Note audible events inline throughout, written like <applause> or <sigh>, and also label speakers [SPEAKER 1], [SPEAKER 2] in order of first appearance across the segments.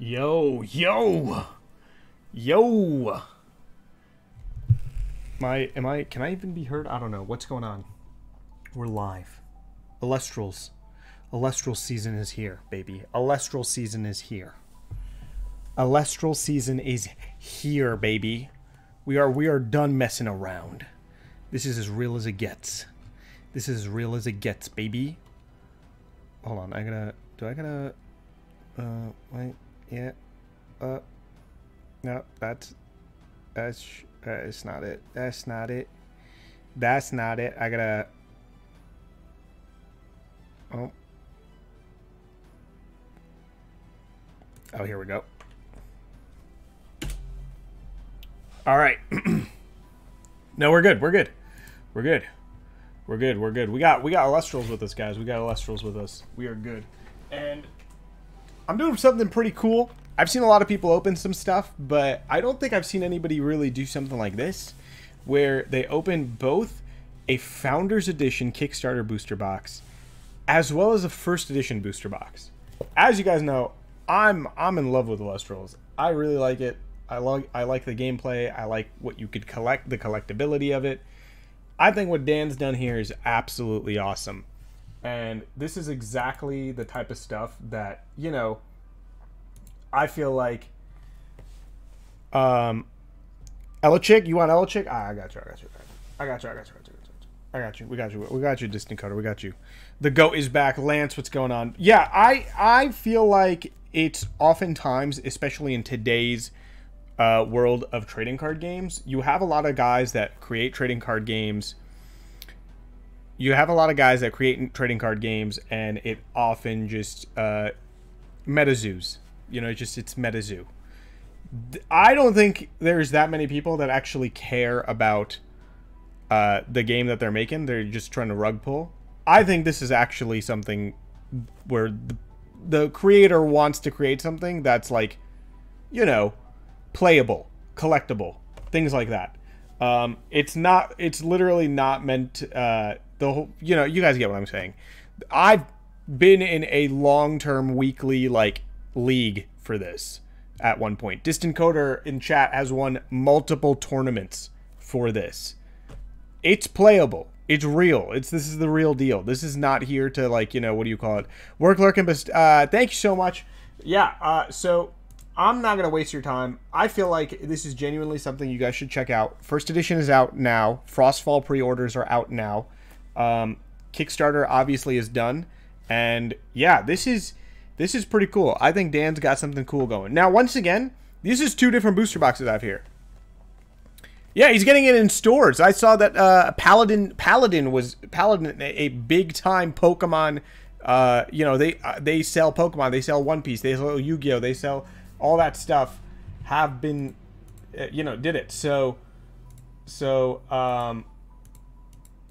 [SPEAKER 1] Yo, yo, yo. My, am I? Can I even be heard? I don't know. What's going on? We're live. Elestrals, Elestral season is here, baby. Elestral season is here. Elestral season is here, baby. We are we are done messing around. This is as real as it gets. This is as real as it gets, baby. Hold on, I gotta. Do I gotta? Uh, wait. Yeah. Uh. No, that's. That's. That's not it. That's not it. That's not it. I gotta. Oh. Oh, here we go. All right. <clears throat> no, we're good. We're good. We're good. We're good. We're good. We got we got Elestrals with us, guys. We got Elestrals with us. We are good. And I'm doing something pretty cool. I've seen a lot of people open some stuff, but I don't think I've seen anybody really do something like this, where they open both a Founders Edition Kickstarter booster box, as well as a First Edition booster box. As you guys know, I'm I'm in love with Elestrals. I really like it. I like I like the gameplay. I like what you could collect, the collectability of it. I think what Dan's done here is absolutely awesome. And this is exactly the type of stuff that, you know, I feel like um Elichick, you want Elichick? Ah, I got you, I got you, I got you, I got you, I got you, I got you. We got you. We got you, Distant Coder. We got you. The goat is back. Lance, what's going on? Yeah, I I feel like it's oftentimes, especially in today's uh, world of trading card games, you have a lot of guys that create trading card games. You have a lot of guys that create trading card games, and it often just uh, metazoos. You know, it's just it's meta zoo. I don't think there's that many people that actually care about uh, the game that they're making. They're just trying to rug pull. I think this is actually something where the, the creator wants to create something that's like, you know, playable, collectible, things like that. Um, it's not. It's literally not meant. Uh, the whole. You know, you guys get what I'm saying. I've been in a long-term weekly like league for this at one point. Distant Coder in chat has won multiple tournaments for this. It's playable. It's real. It's this is the real deal. This is not here to like you know what do you call it? Work, lurk, and best. Uh, thank you so much. Yeah. Uh, so I'm not gonna waste your time. I feel like this is genuinely something you guys should check out. First edition is out now. Frostfall pre-orders are out now. Um, Kickstarter obviously is done, and yeah, this is this is pretty cool. I think Dan's got something cool going. Now, once again, this is two different booster boxes I have here. Yeah, he's getting it in stores. I saw that uh, Paladin Paladin was Paladin a big time Pokemon. Uh, you know they uh, they sell Pokemon, they sell One Piece, they sell Yu-Gi-Oh, they sell all that stuff have been, uh, you know, did it. So, so, um,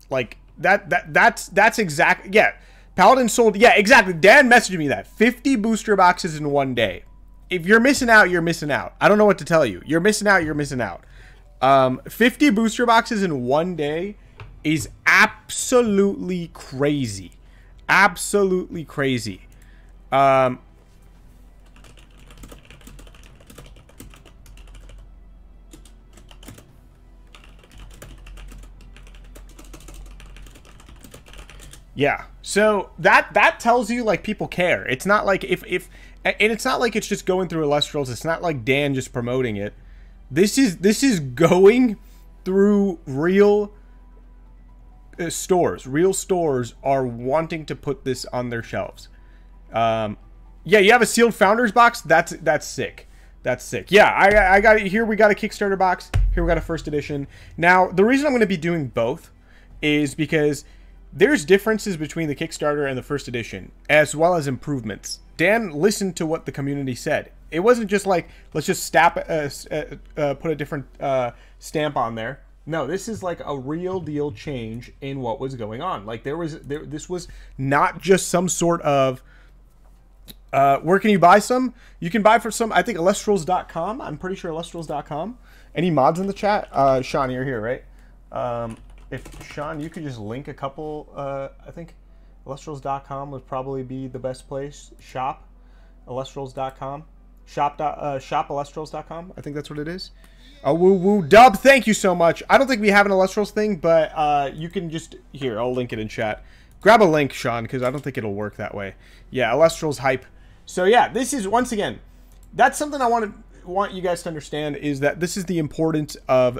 [SPEAKER 1] like that, that, that's, that's exact. Yeah. Paladin sold. Yeah, exactly. Dan messaged me that 50 booster boxes in one day. If you're missing out, you're missing out. I don't know what to tell you. You're missing out. You're missing out. Um, 50 booster boxes in one day is absolutely crazy. Absolutely crazy. Um, Yeah. So that that tells you like people care. It's not like if if and it's not like it's just going through Elestrals. It's not like Dan just promoting it. This is this is going through real uh, stores. Real stores are wanting to put this on their shelves. Um, yeah, you have a sealed founders box. That's that's sick. That's sick. Yeah, I I got it here. We got a Kickstarter box. Here we got a first edition. Now the reason I'm going to be doing both is because there's differences between the Kickstarter and the first edition, as well as improvements. Dan listened to what the community said. It wasn't just like let's just stamp, uh, uh, uh, put a different uh, stamp on there. No, this is like a real deal change in what was going on. Like there was there, this was not just some sort of. Uh, where can you buy some? You can buy for some. I think Elestrals.com. I'm pretty sure Elestrals.com. Any mods in the chat? Uh, Sean, you're here, right? Um, if Sean, you could just link a couple. Uh, I think Elestrals.com would probably be the best place. Shop Elestrals.com. Shop uh, shopelestrals.com. I think that's what it is. A woo woo dub. Thank you so much. I don't think we have an Elestrals thing, but uh, you can just here. I'll link it in chat. Grab a link, Sean, because I don't think it'll work that way. Yeah, Elestrals hype. So yeah, this is once again. That's something I want to want you guys to understand is that this is the importance of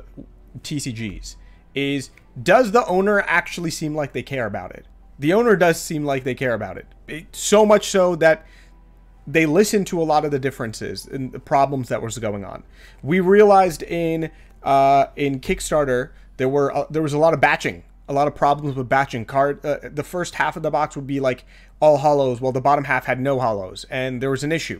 [SPEAKER 1] TCGs. Is does the owner actually seem like they care about it? The owner does seem like they care about it. it so much so that they listened to a lot of the differences and the problems that was going on. We realized in uh, in Kickstarter there were uh, there was a lot of batching, a lot of problems with batching. Card uh, the first half of the box would be like all hollows, while the bottom half had no hollows, and there was an issue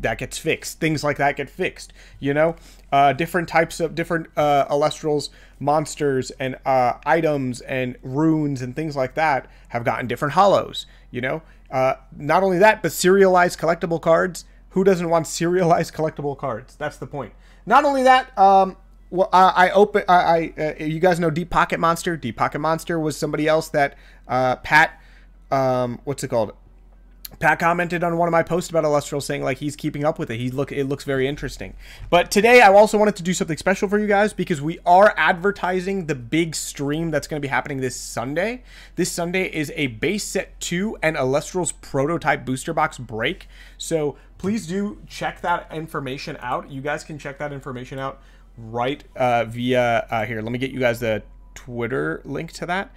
[SPEAKER 1] that gets fixed. Things like that get fixed. You know, uh, different types of different uh, Elestrals monsters and uh, items and runes and things like that have gotten different hollows. You know, uh, not only that, but serialized collectible cards. Who doesn't want serialized collectible cards? That's the point. Not only that, um, well, I, I open. I, I uh, you guys know Deep Pocket Monster. Deep Pocket Monster was somebody else that uh, Pat. Um, what's it called? Pat commented on one of my posts about Elestral saying like he's keeping up with it. He look it looks very interesting. But today I also wanted to do something special for you guys because we are advertising the big stream that's going to be happening this Sunday. This Sunday is a base set 2 and Elestral's prototype booster box break. So please do check that information out. You guys can check that information out right uh, via uh, here. Let me get you guys the Twitter link to that.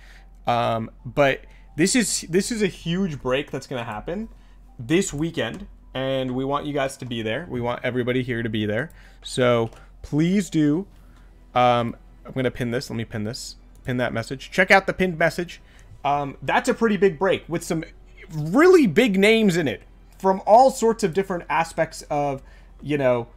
[SPEAKER 1] Um, but this is this is a huge break that's going to happen this weekend and we want you guys to be there. We want everybody here to be there. So please do um, i'm going to pin this let me pin this pin that message. Check out the pinned message. Um, that's a pretty big break with some really big names in it from all sorts of different aspects of you know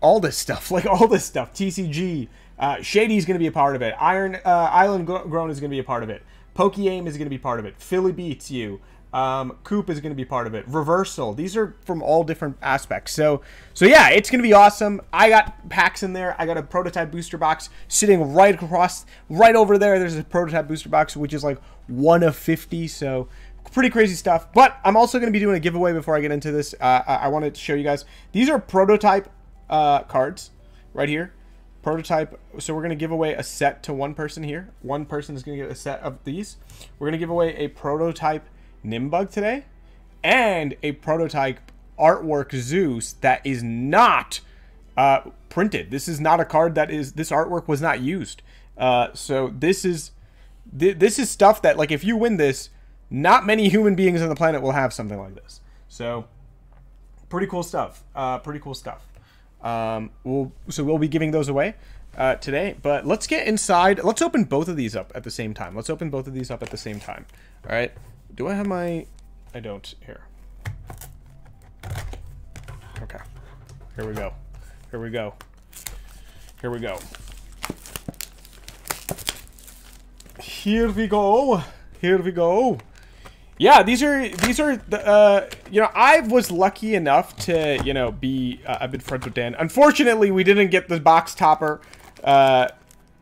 [SPEAKER 1] all this stuff <laughs> like all this stuff. Tcg uh, shady's going to be a part of it. Iron uh, island grown is going to be a part of it Aim is going to be part of it. Philly Beats You. Um, Coop is going to be part of it. Reversal. These are from all different aspects. So, so yeah, it's going to be awesome. I got packs in there. I got a prototype booster box sitting right across, right over there. There's a prototype booster box, which is like one of 50. So, pretty crazy stuff. But I'm also going to be doing a giveaway before I get into this. Uh, I, I wanted to show you guys. These are prototype uh, cards right here prototype. So we're going to give away a set to one person here. One person is going to get a set of these. We're going to give away a prototype Nimbug today and a prototype artwork Zeus that is not uh, printed. This is not a card that is, this artwork was not used. Uh, so this is, th this is stuff that like if you win this, not many human beings on the planet will have something like this. So pretty cool stuff. Uh, pretty cool stuff. Um, we'll, so we'll be giving those away uh, today. But let's get inside. Let's open both of these up at the same time. Let's open both of these up at the same time. All right. Do I have my... I don't. Here. Okay. Here we go. Here we go. Here we go. Here we go. Here we go yeah, these are these are the uh, you know I was lucky enough to you know be uh, I've been friends with Dan. Unfortunately, we didn't get the box topper. Uh,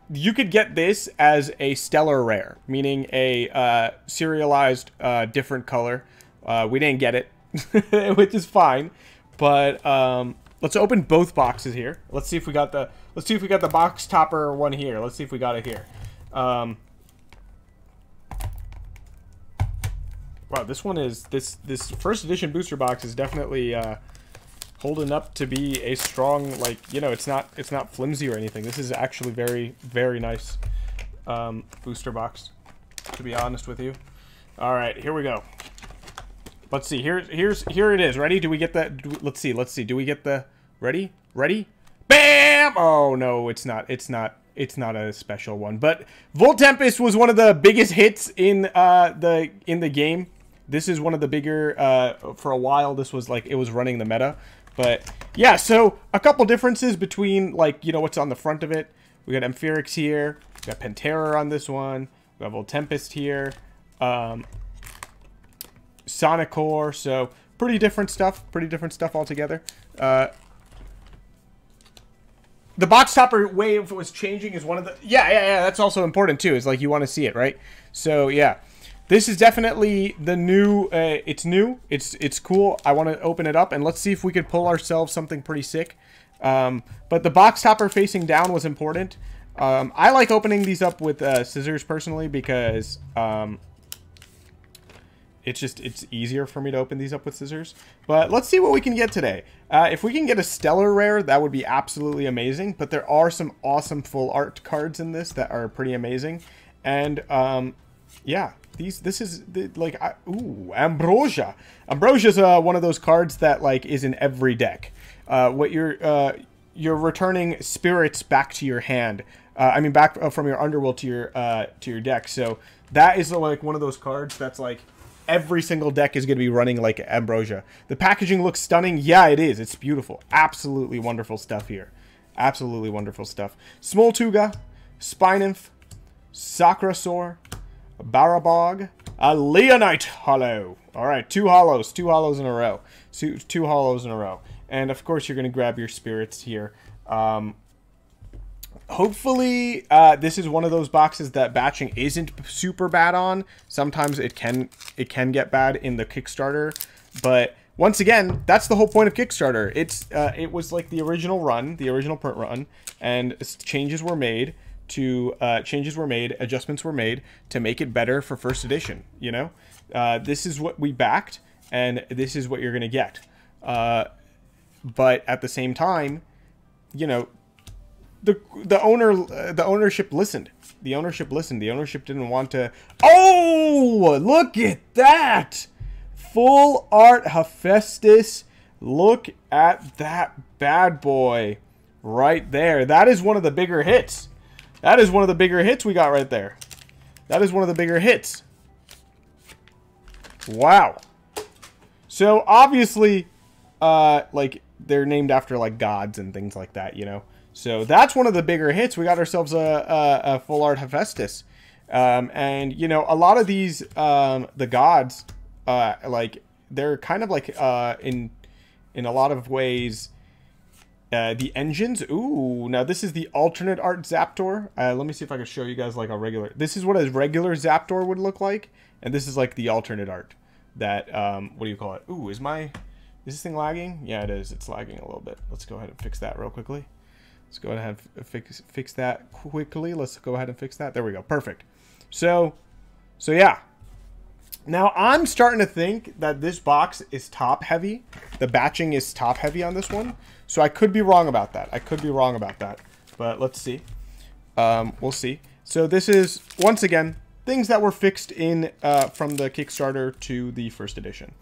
[SPEAKER 1] you could get this as a stellar rare, meaning a uh, serialized uh, different color. Uh, we didn't get it, <laughs> which is fine. But um, let's open both boxes here. Let's see if we got the let's see if we got the box topper one here. Let's see if we got it here. Um, Wow, this one is this this first edition booster box is definitely uh, holding up to be a strong like you know it's not it's not flimsy or anything. This is actually very very nice um, booster box. To be honest with you. All right, here we go. Let's see. Here here's here it is. Ready? Do we get that? Let's see. Let's see. Do we get the ready? Ready? Bam! Oh no, it's not. It's not it's not a special one. But Volt Tempest was one of the biggest hits in uh, the in the game. This is one of the bigger, uh, for a while, this was like, it was running the meta. But yeah, so a couple differences between like, you know, what's on the front of it. We got Ampharyx here. We got Pantera on this one. We have Volt Tempest here. Um, Core. So pretty different stuff. Pretty different stuff altogether. Uh, the box topper wave was changing is one of the... Yeah, yeah, yeah. That's also important too. Is like you want to see it, right? So yeah. This is definitely the new. Uh, it's new. It's it's cool. I want to open it up and let's see if we could pull ourselves something pretty sick. Um, but the box topper facing down was important. Um, I like opening these up with uh, scissors personally because um, it's just it's easier for me to open these up with scissors. But let's see what we can get today. Uh, if we can get a stellar rare, that would be absolutely amazing. But there are some awesome full art cards in this that are pretty amazing. And um, yeah, these this is the, like I, ooh ambrosia. Ambrosia is uh, one of those cards that like is in every deck. Uh, what you're uh, you're returning spirits back to your hand. Uh, I mean back uh, from your underworld to your uh, to your deck. So that is like one of those cards that's like every single deck is going to be running like ambrosia. The packaging looks stunning. Yeah, it is. It's beautiful. Absolutely wonderful stuff here. Absolutely wonderful stuff. small tuga Smoltuga, Spinnyth, Barabog, a Leonite Hollow. All right, two hollows, two hollows in a row. Two, two hollows in a row. And of course, you're going to grab your spirits here. Um, hopefully, uh, this is one of those boxes that batching isn't super bad on. Sometimes it can it can get bad in the Kickstarter, but once again, that's the whole point of Kickstarter. It's uh, it was like the original run, the original print run, and changes were made to uh, changes were made, adjustments were made to make it better for first edition. You know, uh, this is what we backed, and this is what you're gonna get. Uh, but at the same time, you know, the the owner the ownership listened. The ownership listened. The ownership didn't want to. Oh, look at that! Full art Hephaestus. Look at that bad boy right there. That is one of the bigger hits. That is one of the bigger hits we got right there. That is one of the bigger hits. Wow. So obviously, uh, like they're named after like gods and things like that, you know. So that's one of the bigger hits. We got ourselves a, a, a full art Hephaestus, um, and you know a lot of these um, the gods, uh, like they're kind of like uh, in in a lot of ways uh, the engines. Ooh, now this is the alternate art Zapdos. Uh, let me see if I can show you guys like a regular. This is what a regular Zapdos would look like, and this is like the alternate art. That um, what do you call it? Ooh, is my is this thing lagging? Yeah, it is. It's lagging a little bit. Let's go ahead and fix that real quickly. Let's go ahead and fix fix that quickly. Let's go ahead and fix that. There we go. Perfect. So, so yeah, now, I'm starting to think that this box is top heavy. The batching is top heavy on this one. So I could be wrong about that. I could be wrong about that. But let's see. Um, we'll see. So this is, once again, things that were fixed in uh, from the Kickstarter to the first edition.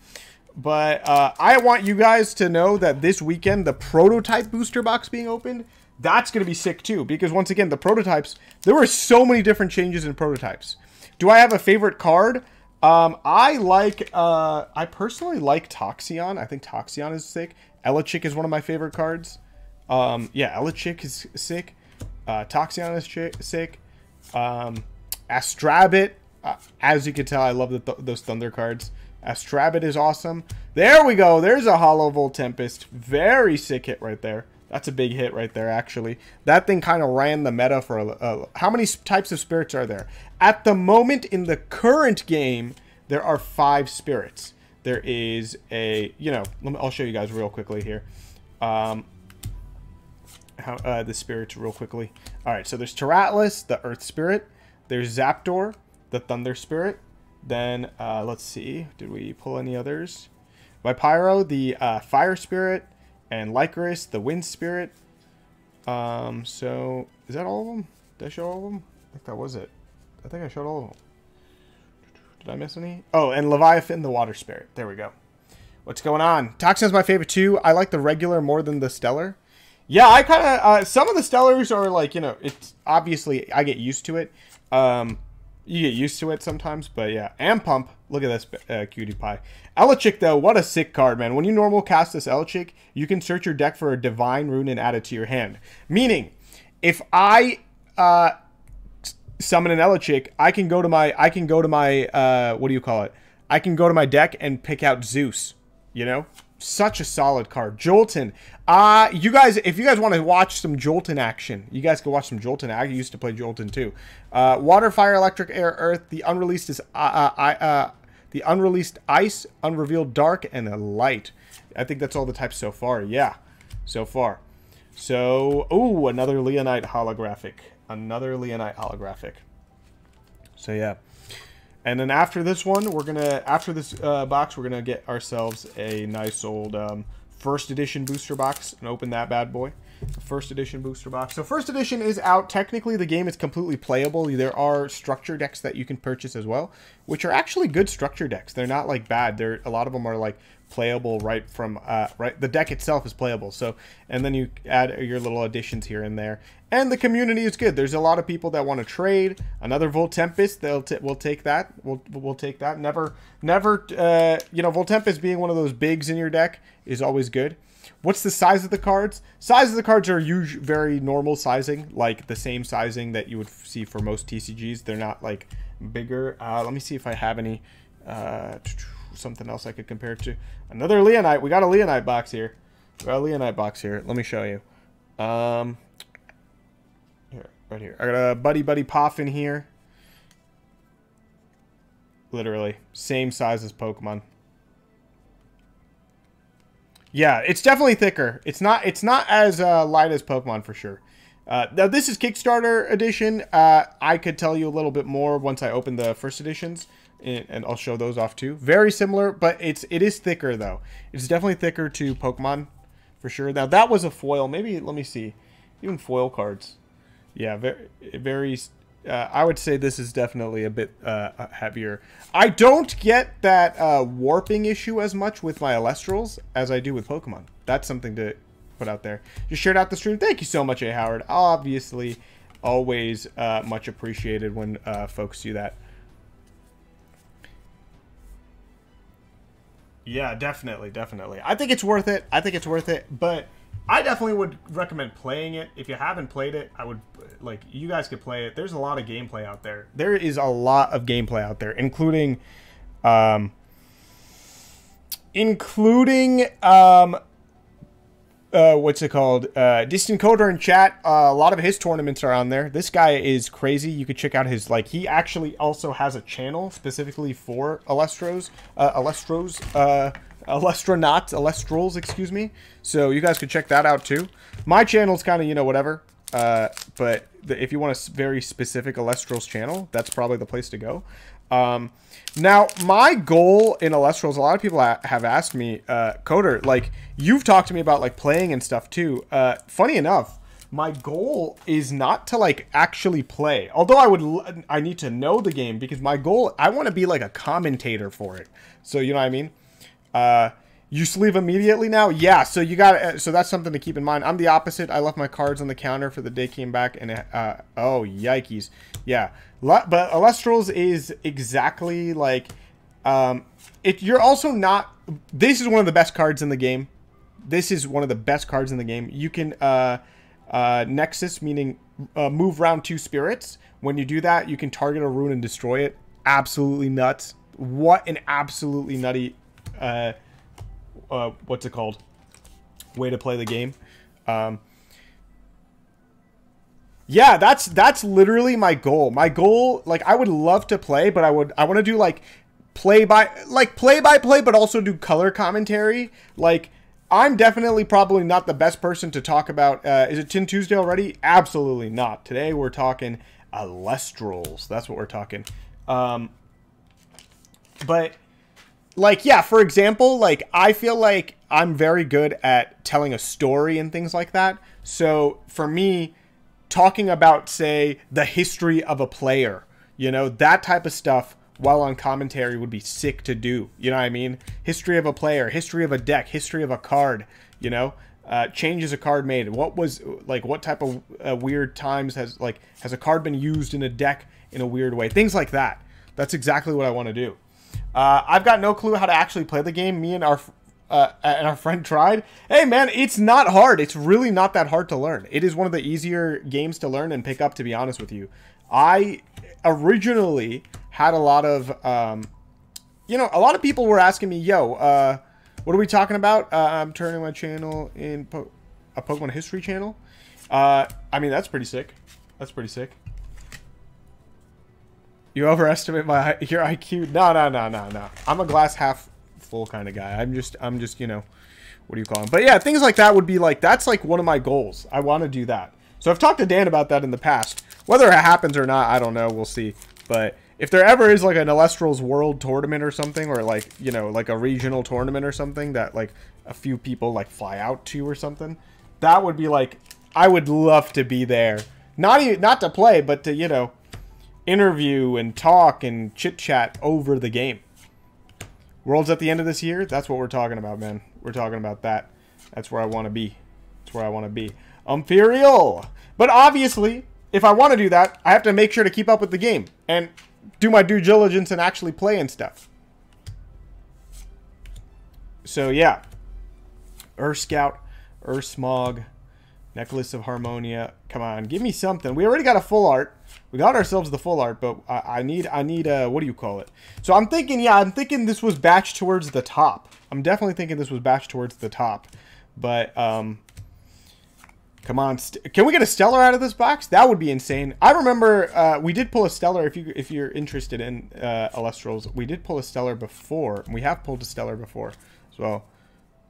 [SPEAKER 1] But uh, I want you guys to know that this weekend, the prototype booster box being opened, that's going to be sick too. Because once again, the prototypes, there were so many different changes in prototypes. Do I have a favorite card? Um, I like, uh, I personally like Toxion. I think Toxion is sick. Elachick is one of my favorite cards. Um, yeah, Elachick is sick. Uh, Toxion is sick. Um, Astrabit, uh, as you can tell, I love th those Thunder cards. Astrabit is awesome. There we go. There's a Hollow Voltempest. Very sick hit right there. That's a big hit right there, actually. That thing kind of ran the meta for a, how many types of spirits are there? At the moment in the current game, there are five spirits. There is a, you know, me, I'll show you guys real quickly here. Um, how uh, the spirits real quickly. All right, so there's Teratlus, the Earth Spirit. There's Zapdos, the Thunder Spirit. Then uh, let's see, did we pull any others? Pyro, the uh, Fire Spirit and Lycoris, the Wind Spirit. Um, so, is that all of them? Did I show all of them? I think that was it. I think I showed all of them. Did I miss any? Oh, and Leviathan, the Water Spirit. There we go. What's going on? Toxion's my favorite too. I like the regular more than the Stellar. Yeah, I kind of, uh, some of the Stellars are like, you know, it's obviously, I get used to it. Um, you get used to it sometimes, but yeah. Ampump, look at this uh, cutie pie. Elachick, though, what a sick card, man. When you normal cast this Elachick, you can search your deck for a Divine Rune and add it to your hand. Meaning, if I uh, summon an Elachick, I can go to my, I can go to my, uh, what do you call it? I can go to my deck and pick out Zeus, you know? such a solid card. Jolton. Uh, you guys, if you guys want to watch some Jolton action, you guys can watch some Jolton. I used to play Jolton too. Uh, water, fire, electric, air, earth. The unreleased is uh, uh, uh, the unreleased ice, unrevealed dark, and a light. I think that's all the types so far. Yeah, so far. So, oh, another Leonite holographic. Another Leonite holographic. So, yeah. And then after this one, we're going to, after this uh, box, we're going to get ourselves a nice old um, first edition booster box and open that bad boy. First edition booster box. So first edition is out. Technically, the game is completely playable. There are structure decks that you can purchase as well, which are actually good structure decks. They're not like bad. They're a lot of them are like playable right from uh, right. The deck itself is playable. So and then you add your little additions here and there. And the community is good. There's a lot of people that want to trade. Another Volt Tempest, they'll t- we'll take that. We'll we'll take that. Never never uh, you know Volt Tempest being one of those bigs in your deck is always good. What's the size of the cards? Size of the cards are usually very normal sizing, like the same sizing that you would see for most TCGs. They're not like bigger. Uh, let me see if I have any. Uh, something else I could compare it to. Another Leonite. We got a Leonite box here. We got a Leonite box here. Let me show you. Um, here, right here. I got a Buddy Buddy Poff in here. Literally. Same size as Pokemon. Yeah, it's definitely thicker. It's not it's not as uh, light as Pokemon for sure. Uh, now this is Kickstarter edition. Uh, I could tell you a little bit more once I open the first editions and I'll show those off too. Very similar, but it's it is thicker though. It's definitely thicker to Pokemon for sure. Now that was a foil. Maybe let me see, even foil cards. Yeah, very very. Uh, I would say this is definitely a bit uh, heavier. I don't get that uh, warping issue as much with my Elestrals as I do with Pokemon. That's something to put out there. Just shared out the stream. Thank you so much, A. Howard. Obviously, always uh, much appreciated when uh, folks do that. Yeah, definitely, definitely. I think it's worth it. I think it's worth it, but I definitely would recommend playing it. If you haven't played it, I would like you guys could play it. There's a lot of gameplay out there. There is a lot of gameplay out there, including um including um uh, what's it called? Uh, Distant Coder in chat. Uh, a lot of his tournaments are on there. This guy is crazy. You could check out his like. He actually also has a channel specifically for Alestros, uh, Alestros, uh, Alestronauts, Elestrals, excuse me. So you guys could check that out too. My channel's kind of you know whatever. Uh, but the, if you want a very specific Elestrals channel, that's probably the place to go. Um, now, my goal in Elestrals, a lot of people have asked me, uh, Coder, like, you've talked to me about, like, playing and stuff, too. Uh, funny enough, my goal is not to, like, actually play. Although I would, I need to know the game, because my goal, I want to be, like, a commentator for it. So, you know what I mean? Uh, you sleeve immediately now? Yeah, so you got uh, so that's something to keep in mind. I'm the opposite. I left my cards on the counter for the day came back and uh, oh yikes. Yeah. But Elestrals is exactly like um it you're also not this is one of the best cards in the game. This is one of the best cards in the game. You can uh uh Nexus meaning uh, move round two spirits. When you do that, you can target a rune and destroy it. Absolutely nuts. What an absolutely nutty uh uh, what's it called? Way to play the game. Um, yeah, that's that's literally my goal. My goal, like, I would love to play, but I would I want to do like play by like play by play, but also do color commentary. Like, I'm definitely probably not the best person to talk about. Uh, is it Tin Tuesday already? Absolutely not. Today we're talking Elestrals. That's what we're talking. Um, but like yeah for example like i feel like i'm very good at telling a story and things like that so for me talking about say the history of a player you know that type of stuff while on commentary would be sick to do you know what i mean? History of a player history of a deck history of a card you know? Uh, changes a card made. What was like what type of uh, weird times has like has a card been used in a deck in a weird way? Things like that. That's exactly what i want to do. Uh, I've got no clue how to actually play the game. Me and our uh, and our friend tried. Hey man, it's not hard. It's really not that hard to learn. It is one of the easier games to learn and pick up. To be honest with you, I originally had a lot of, um, you know, a lot of people were asking me, "Yo, uh, What are we talking about? Uh, I'm turning my channel in po a Pokemon history channel. Uh, I mean, that's pretty sick. That's pretty sick. You overestimate my your IQ. No, no, no, no, no. I'm a glass half full kind of guy. I'm just, I'm just, you know, what do you call them? But yeah, things like that would be like that's like one of my goals. I want to do that. So I've talked to Dan about that in the past. Whether it happens or not, I don't know. We'll see. But if there ever is like an Elestrals World Tournament or something, or like you know, like a regional tournament or something that like a few people like fly out to or something, that would be like I would love to be there. Not even not to play, but to you know interview and talk and chit chat over the game. Worlds at the end of this year, that's what we're talking about, man. We're talking about that. That's where I want to be. That's where I want to be. Imperial! But obviously, if I want to do that, I have to make sure to keep up with the game and do my due diligence and actually play and stuff. So, yeah. Earth Scout, Earth Smog, Necklace of Harmonia. Come on, give me something. We already got a full art. We got ourselves the full art, but I, I need, I need, uh, what do you call it? So I'm thinking, yeah, I'm thinking this was batched towards the top. I'm definitely thinking this was batched towards the top. But, um, come on. Can we get a stellar out of this box? That would be insane. I remember, uh, we did pull a stellar, if, you, if you're interested in, uh, Elestrals. We did pull a stellar before. We have pulled a stellar before as well.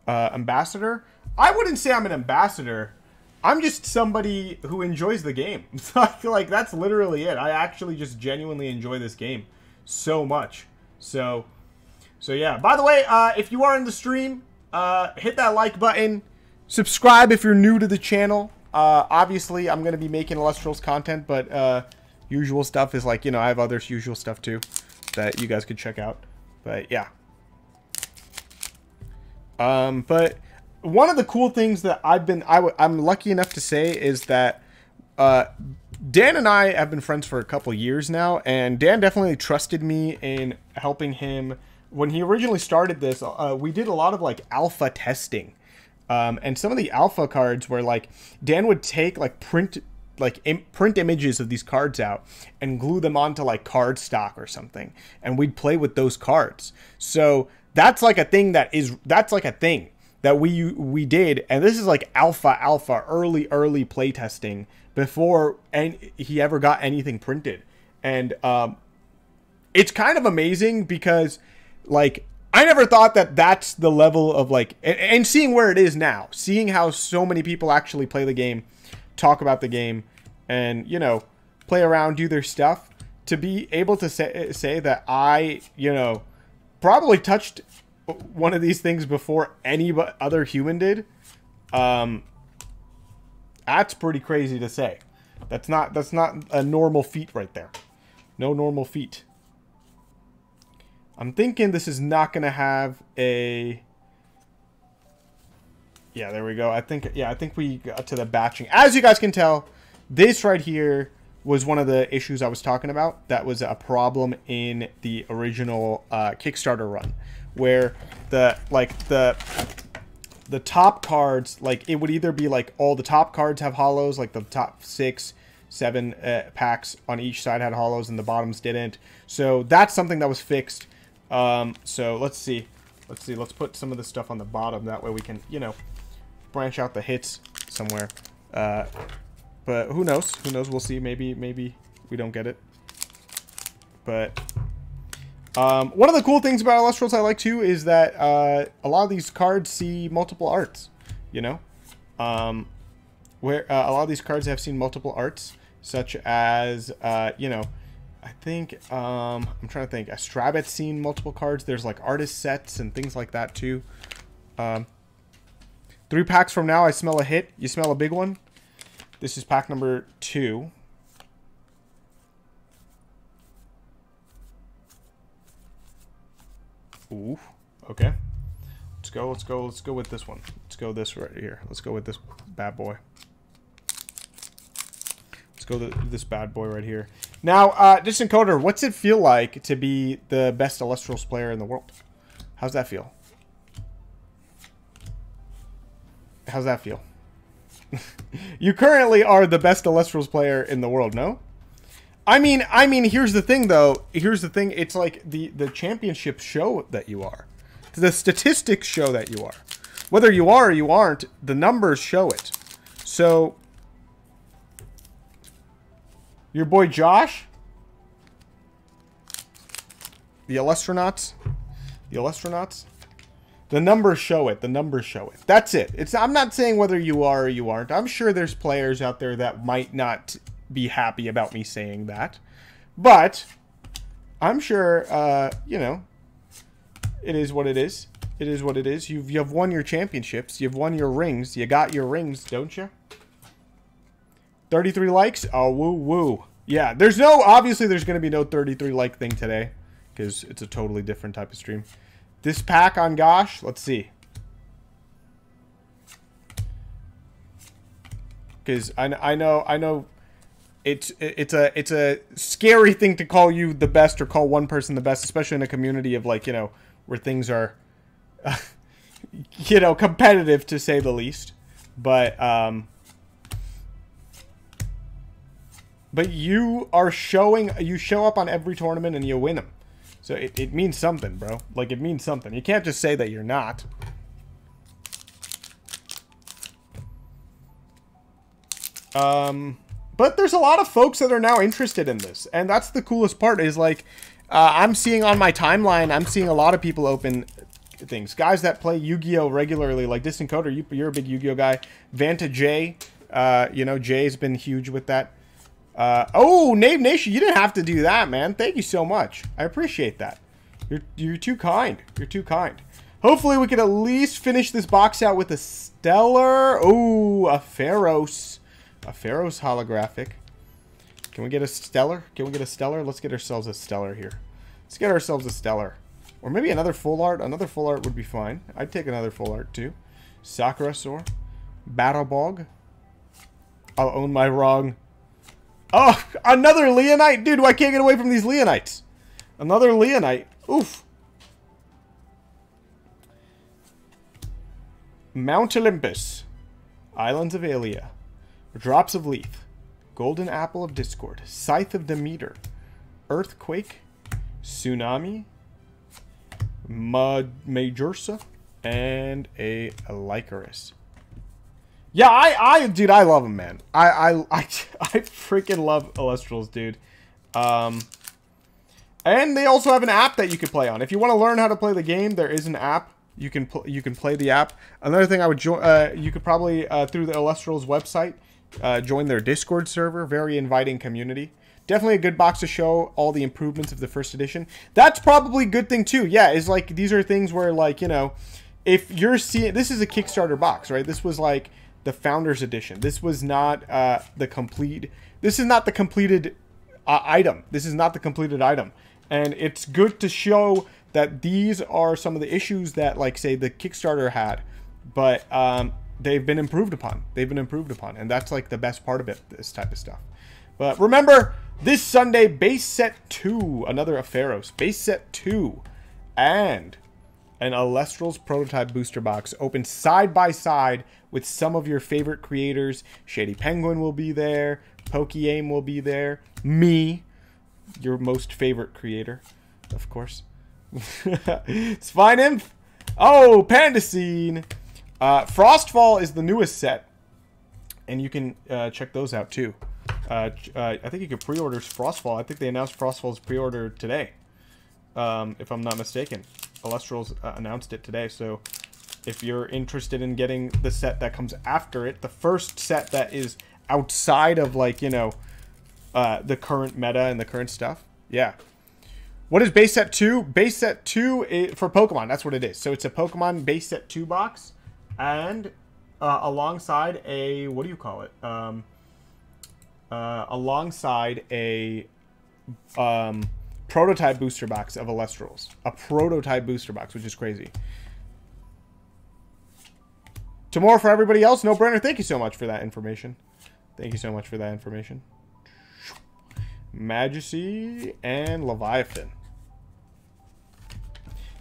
[SPEAKER 1] Uh, ambassador? I wouldn't say I'm an ambassador. I'm just somebody who enjoys the game. <laughs> Like that's literally it. I actually just genuinely enjoy this game so much. So, so yeah. By the way, uh, if you are in the stream, uh, hit that like button. Subscribe if you're new to the channel. Uh, obviously, I'm going to be making Elestrals content, but uh, usual stuff is like, you know, I have other usual stuff too that you guys could check out. But yeah. Um, but one of the cool things that I've been i w- I'm lucky enough to say is that uh, Dan and I have been friends for a couple years now, and Dan definitely trusted me in helping him when he originally started this. Uh, we did a lot of like alpha testing, um, and some of the alpha cards were like Dan would take like print like Im- print images of these cards out and glue them onto like card stock or something, and we'd play with those cards. So that's like a thing that is that's like a thing that we we did, and this is like alpha alpha early early playtesting before and he ever got anything printed, and um, it's kind of amazing because like I never thought that that's the level of like and, and seeing where it is now, seeing how so many people actually play the game, talk about the game, and you know play around, do their stuff. To be able to say say that I you know probably touched one of these things before any other human did, um, that's pretty crazy to say. That's not that's not a normal feat right there. No normal feat. I'm thinking this is not going to have a... Yeah, there we go. I think, yeah, I think we got to the batching. As you guys can tell, this right here was one of the issues I was talking about. That was a problem in the original uh, Kickstarter run where the like the the top cards like it would either be like all the top cards have hollows like the top six seven uh, packs on each side had hollows and the bottoms didn't. So that's something that was fixed. Um, so let's see. Let's see. Let's put some of the stuff on the bottom. That way we can you know branch out the hits somewhere. Uh, but who knows? Who knows? We'll see. Maybe maybe we don't get it. But um, one of the cool things about Elestrals I like too is that uh, a lot of these cards see multiple arts, you know? Um, where uh, a lot of these cards have seen multiple arts, such as, uh, you know, I think, um, I'm trying to think, Astrabet's seen multiple cards. There's like artist sets and things like that too. Um, three packs from now, I smell a hit. You smell a big one? This is pack number two. Ooh, okay. Let's go, let's go, let's go with this one. Let's go this right here. Let's go with this bad boy. Let's go with this bad boy right here. Now, uh, Distant Coder, what's it feel like to be the best Elestrals player in the world? How's that feel? How's that feel? <laughs> you currently are the best Elestrals player in the world, no? I mean, I mean, here's the thing, though. Here's the thing. It's like the the championship show that you are. The statistics show that you are. Whether you are or you aren't, the numbers show it. So, your boy Josh, the Illustronauts, the Illustronauts, the numbers show it. The numbers show it. That's it. It's. I'm not saying whether you are or you aren't. I'm sure there's players out there that might not be happy about me saying that, but I'm sure. Uh, you know, it is what it is. It is what it is. You've you've won your championships. You've won your rings. You got your rings, don't you? 33 likes. Oh, woo woo. Yeah, there's no. Obviously, there's going to be no 33 like thing today because it's a totally different type of stream. This pack on Gosh, let's see. Because I, I know I know it's it's a it's a scary thing to call you the best or call one person the best, especially in a community of like you know where things are, <laughs> you know, competitive to say the least. But um, but you are showing you show up on every tournament and you win them. So it, it means something, bro. Like, it means something. You can't just say that you're not. Um, but there's a lot of folks that are now interested in this. And that's the coolest part is, like, uh, I'm seeing on my timeline, I'm seeing a lot of people open things. Guys that play Yu-Gi-Oh! regularly, like Distant Coder, you, you're a big Yu-Gi-Oh! guy. Vanta J, uh, you know, Jay's been huge with that. Uh, oh, Nave Nation, you didn't have to do that, man. Thank you so much. I appreciate that. You're, you're too kind. You're too kind. Hopefully we can at least finish this box out with a Stellar. Oh, a Pharos. A Pharaoh's holographic. Can we get a Stellar? Can we get a Stellar? Let's get ourselves a Stellar here. Let's get ourselves a Stellar. Or maybe another full art. Another full art would be fine. I'd take another full art too. Sakura-Sor. Battlebog. I'll own my wrong Oh, another Leonite? Dude, I can't get away from these Leonites. Another Leonite. Oof. Mount Olympus. Islands of Aelia. Drops of Leaf. Golden Apple of Discord. Scythe of Demeter. Earthquake. Tsunami. Mud Majorsa. And a Lycoris. Yeah, I, I, dude, I love them, man. I, I, I, <laughs> I freaking love Elestrals, dude. Um, and they also have an app that you can play on. If you want to learn how to play the game, there is an app. You can you can play the app. Another thing I would join, uh, you could probably uh, through the Elestrals website, uh, join their Discord server. Very inviting community. Definitely a good box to show all the improvements of the first edition. That's probably a good thing too. Yeah, is like these are things where like you know, if you're seeing this is a Kickstarter box, right? This was like the Founders Edition. This was not uh, the complete. This is not the completed uh, item. This is not the completed item, and it's good to show that these are some of the issues that, like, say, the Kickstarter had, but um, they've been improved upon. They've been improved upon, and that's like the best part of it. This type of stuff. But remember, this Sunday, base set two, another Apharos, base set two, and an Elestral's prototype booster box open side by side with some of your favorite creators. Shady Penguin will be there, Pokeaim will be there, me, your most favorite creator, of course. <laughs> Spine Imp. Oh, Pandacine. Uh, Frostfall is the newest set, and you can uh, check those out too. Uh, uh, I think you could pre-order Frostfall. I think they announced Frostfall's pre-order today, um, if I'm not mistaken. Elestrals uh, announced it today. So if you're interested in getting the set that comes after it, the first set that is outside of like, you know, uh, the current meta and the current stuff. Yeah. What is base set 2? Base set 2 for Pokemon. That's what it is. So it's a Pokemon base set 2 box and uh, alongside a, what do you call it? Um, uh, alongside a um, prototype booster box of Elestrals. A prototype booster box, which is crazy. Tomorrow for everybody else, no brainer. Thank you so much for that information. Thank you so much for that information. Majesty and Leviathan.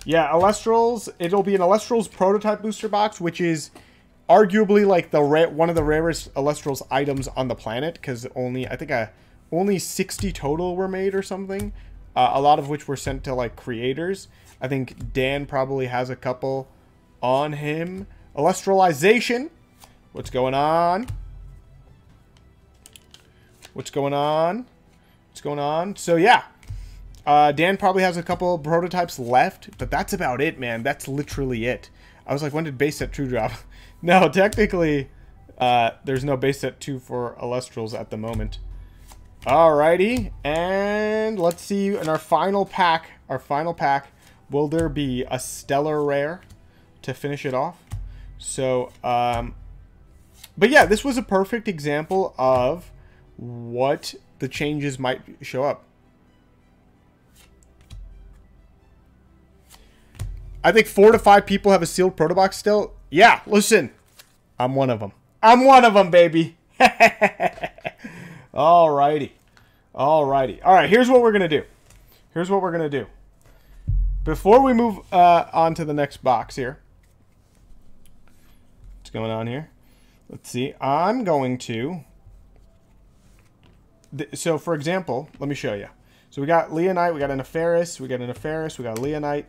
[SPEAKER 1] Yeah, Elestrals. It'll be an Elestrals prototype booster box, which is arguably like the one of the rarest Elestrals items on the planet because only I think a only 60 total were made or something uh, a lot of which were sent to like creators. I think Dan probably has a couple on him. Electrolyzation. What's going on? What's going on? What's going on? So yeah, uh, Dan probably has a couple prototypes left, but that's about it, man. That's literally it. I was like, when did base set 2 drop? <laughs> no, technically, uh, there's no base set 2 for Elestrals at the moment. Alrighty, and let's see in our final pack, our final pack, will there be a Stellar Rare to finish it off? So, um, but yeah, this was a perfect example of what the changes might show up. I think four to five people have a sealed proto box still. Yeah, listen, I'm one of them. I'm one of them, baby. <laughs> Alrighty. Alrighty. All right, here's what we're going to do. Here's what we're going to do. Before we move uh, on to the next box here. What's going on here? Let's see. I'm going to... So, for example, let me show you. So we got Leonite, we got an Neferis, we got an Neferis, we got Leonite,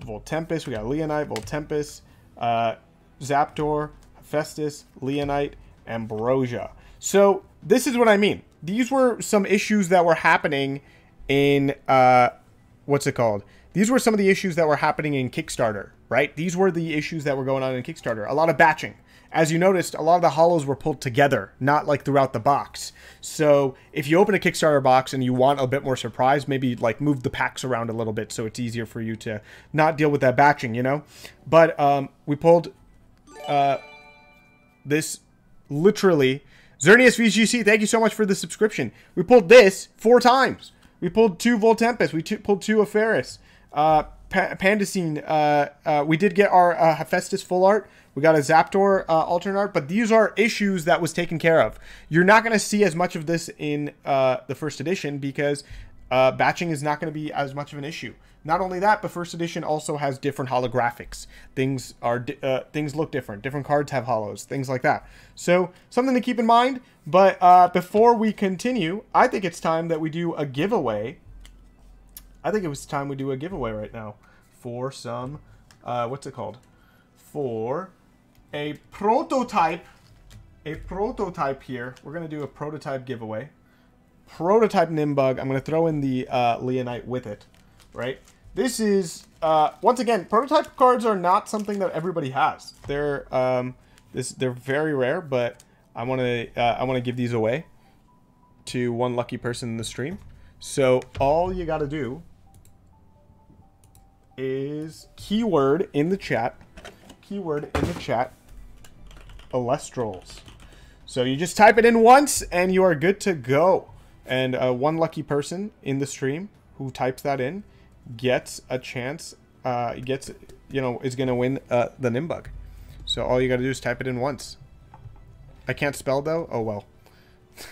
[SPEAKER 1] Volt Tempest. We got Leonite, Volt Tempest, uh, Zaptor, Hephaestus, Leonite, Ambrosia. So this is what I mean. These were some issues that were happening in, uh, what's it called? These were some of the issues that were happening in Kickstarter, right? These were the issues that were going on in Kickstarter. A lot of batching as you noticed, a lot of the hollows were pulled together, not like throughout the box. So if you open a Kickstarter box and you want a bit more surprise, maybe like move the packs around a little bit so it's easier for you to not deal with that batching, you know? But um, we pulled uh, this literally. Xerneas VGC, thank you so much for the subscription. We pulled this four times. We pulled two Volt Tempest. We pulled two Aferis. Uh, Pandacine, uh, uh, we did get our uh, Hephaestus full art. We got a Zaptor uh, alternate art, but these are issues that was taken care of. You're not going to see as much of this in uh, the first edition because uh, batching is not going to be as much of an issue. Not only that, but first edition also has different holographics. Things are uh, things look different. Different cards have hollows, things like that. So something to keep in mind. But uh, before we continue, I think it's time that we do a giveaway. I think it was time we do a giveaway right now for some. Uh, what's it called? For a prototype, a prototype here. We're going to do a prototype giveaway. Prototype Nimbug. I'm going to throw in the uh, Leonite with it, right? This is, uh, once again, prototype cards are not something that everybody has. They're, um, this, they're very rare, but I want to, uh, I want to give these away to one lucky person in the stream. So all you got to do is keyword in the chat, keyword in the chat, Elestrals. So you just type it in once and you are good to go. And uh, one lucky person in the stream who types that in gets a chance, uh, gets, you know, is going to win uh, the Nimbug. So all you got to do is type it in once. I can't spell though. Oh well. <laughs>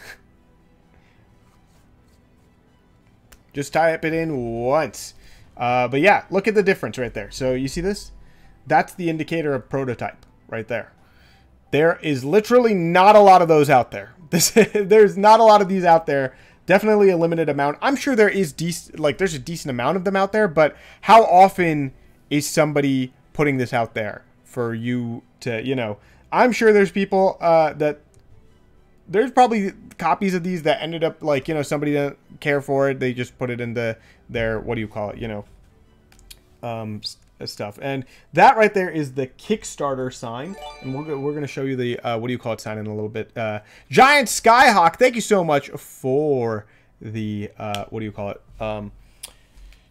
[SPEAKER 1] just type it in once. Uh, but yeah, look at the difference right there. So you see this? That's the indicator of prototype right there. There is literally not a lot of those out there. <laughs> This, there's not a lot of these out there. Definitely a limited amount. I'm sure there is like there's a decent amount of them out there, but how often is somebody putting this out there for you to, you know? I'm sure there's people uh, that there's probably copies of these that ended up like you know somebody didn't care for it. They just put it into their what do you call it? You know, um, stuff. And that right there is the Kickstarter sign. And we're, we're going to show you the, uh, what do you call it, sign in a little bit. Uh, Giant Skyhawk, thank you so much for the, uh, what do you call it? Um,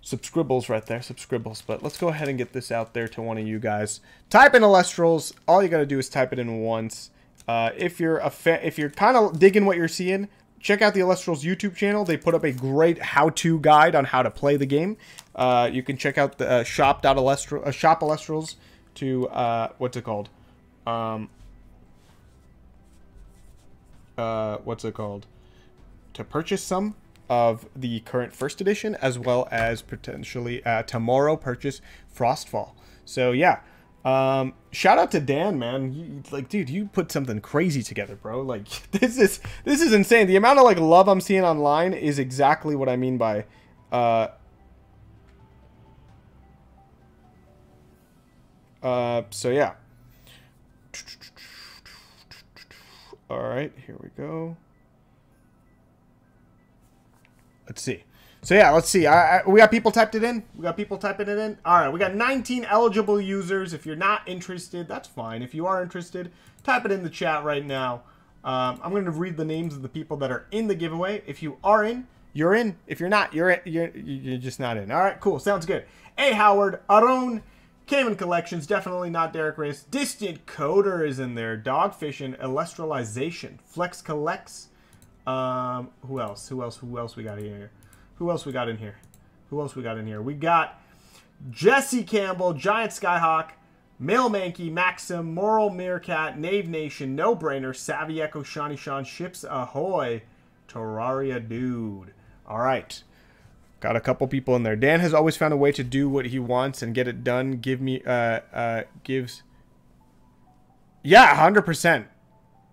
[SPEAKER 1] subscribbles right there, subscribbles. But let's go ahead and get this out there to one of you guys. Type in Elestrals. All you got to do is type it in once. Uh, if you're a if you're kind of digging what you're seeing, check out the Elestrals YouTube channel. They put up a great how-to guide on how to play the game. Uh, you can check out the uh, shop.elestral, uh, shop Elestrals to, uh, what's it called? Um, uh, what's it called? To purchase some of the current first edition, as well as potentially uh, tomorrow purchase Frostfall. So yeah, um, shout out to Dan, man. You, like, dude, you put something crazy together, bro. Like, <laughs> this is this is insane. The amount of like love I'm seeing online is exactly what I mean by Uh, uh, so yeah. All right, here we go. Let's see. So yeah, let's see. I, I, we got people typed it in. We got people typing it in. All right, we got 19 eligible users. If you're not interested, that's fine. If you are interested, type it in the chat right now. Um, I'm going to read the names of the people that are in the giveaway. If you are in, you're in. If you're not, you're you're you're just not in. All right, cool. Sounds good. A Howard, Aron, Cayman Collections, definitely not Derek Race. Distant Coder is in there. Dogfish and Electrolyzation. Flex Collects. Um, who else? Who else? Who else we got here? Who else we got in here? Who else we got in here? We got Jesse Campbell, Giant Skyhawk, Mail Mankey, Maxim, Moral Meerkat, Knave Nation, No Brainer, Savvy Echo, Shawnee Sean, Ships Ahoy, Terraria Dude. All right. Got a couple people in there. Dan has always found a way to do what he wants and get it done. Give me, uh, uh, gives. Yeah, hundred percent.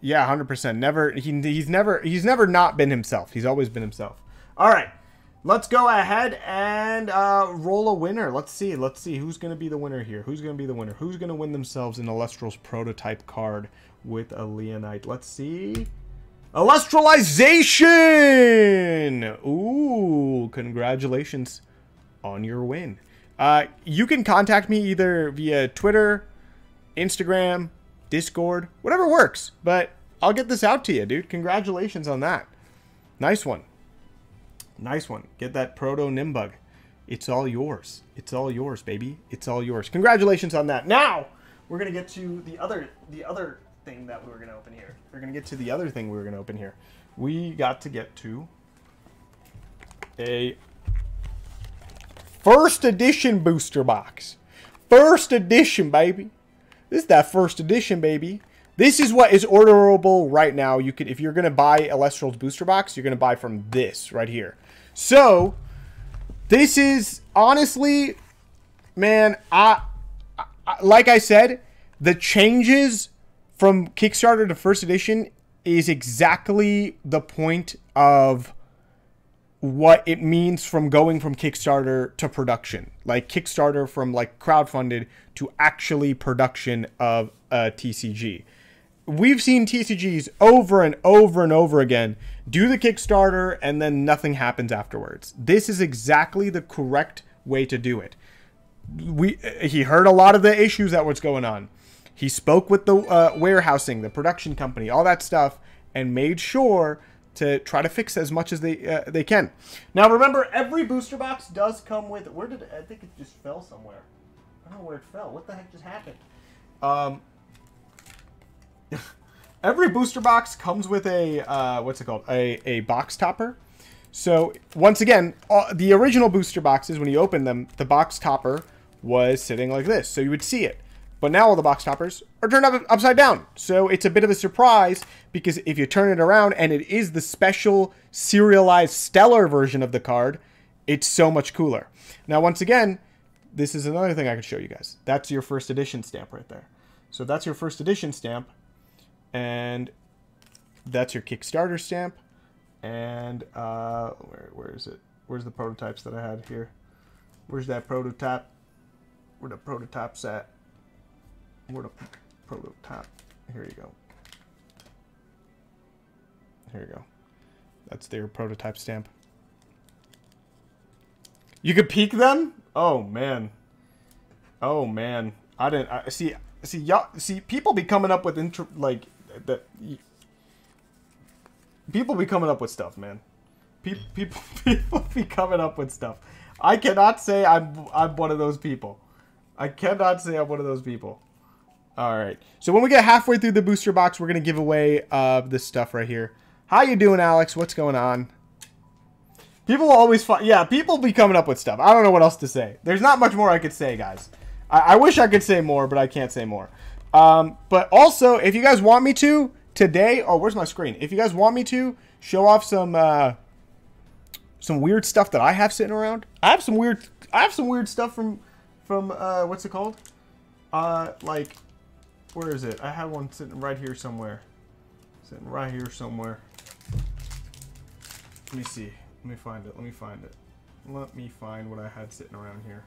[SPEAKER 1] Yeah, hundred percent. Never. He, he's never. He's never not been himself. He's always been himself. All right. Let's go ahead and uh, roll a winner. Let's see. Let's see who's going to be the winner here. Who's going to be the winner? Who's going to win themselves an Elestral's prototype card with a Leonite? Let's see. Illustralization! Ooh, congratulations on your win. Uh, you can contact me either via Twitter, Instagram, Discord, whatever works. But I'll get this out to you, dude. Congratulations on that. Nice one. Nice one. Get that Proto Nimbug. It's all yours. It's all yours, baby. It's all yours. Congratulations on that. Now, we're going to get to the other the other thing that we were going to open here. We're going to get to the other thing we were going to open here. We got to get to a first edition booster box. First edition, baby. This is that first edition, baby. This is what is orderable right now. You could, if you're going to buy Elestral's booster box, you're going to buy from this right here. So, this is honestly, man, I, I like I said, the changes from Kickstarter to first edition is exactly the point of what it means from going from Kickstarter to production. Like Kickstarter from like crowdfunded to actually production of a TCG. We've seen TCGs over and over and over again do the Kickstarter and then nothing happens afterwards. This is exactly the correct way to do it. We he heard a lot of the issues that was going on. He spoke with the uh, warehousing, the production company, all that stuff, and made sure to try to fix as much as they uh, they can. Now remember, every booster box does come with. Where did I think it just fell somewhere? I don't know where it fell. What the heck just happened? Um, <laughs> every booster box comes with a uh, what's it called? A a box topper. So once again, uh, the original booster boxes, when you open them, the box topper was sitting like this, so you would see it. But now all the box toppers are turned up upside down. So it's a bit of a surprise because if you turn it around and it is the special serialized stellar version of the card, it's so much cooler. Now, once again, this is another thing I could show you guys. That's your first edition stamp right there. So that's your first edition stamp. And that's your Kickstarter stamp. And uh, where, where is it? Where's the prototypes that I had here? Where's that prototype? Where the prototype's at? Where the prototype? Here you go. Here you go. That's their prototype stamp. You could peek them? Oh man. Oh man. I didn't I see see y'all see people be coming up with intro like that people be coming up with stuff, man. People people <laughs> people be coming up with stuff. I cannot say I'm I'm one of those people. I cannot say I'm one of those people. All right. So when we get halfway through the booster box, we're gonna give away uh, this stuff right here. How you doing, Alex? What's going on? People will always find, yeah, people be coming up with stuff. I don't know what else to say. There's not much more I could say, guys. I, I wish I could say more, but I can't say more. Um, but also, if you guys want me to today, oh, where's my screen? If you guys want me to show off some uh, some weird stuff that I have sitting around, I have some weird, I have some weird stuff from from uh, what's it called? Uh, like, where is it? I have one sitting right here somewhere. Sitting right here somewhere. Let me see. Let me find it. Let me find it. Let me find what I had sitting around here.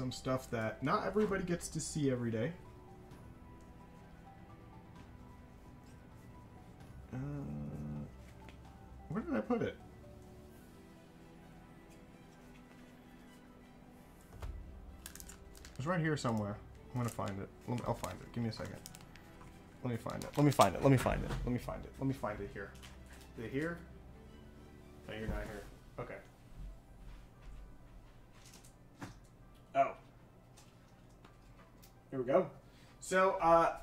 [SPEAKER 1] Some stuff that not everybody gets to see every day. Uh, where did I put it? It's right here somewhere. I'm gonna find it. I'll find it. Give me a second. Let me find it. Let me find it. Let me find it. Let me find it. Let me find it here. Is it here? No, you're not here. Okay. Here we go. So, uh,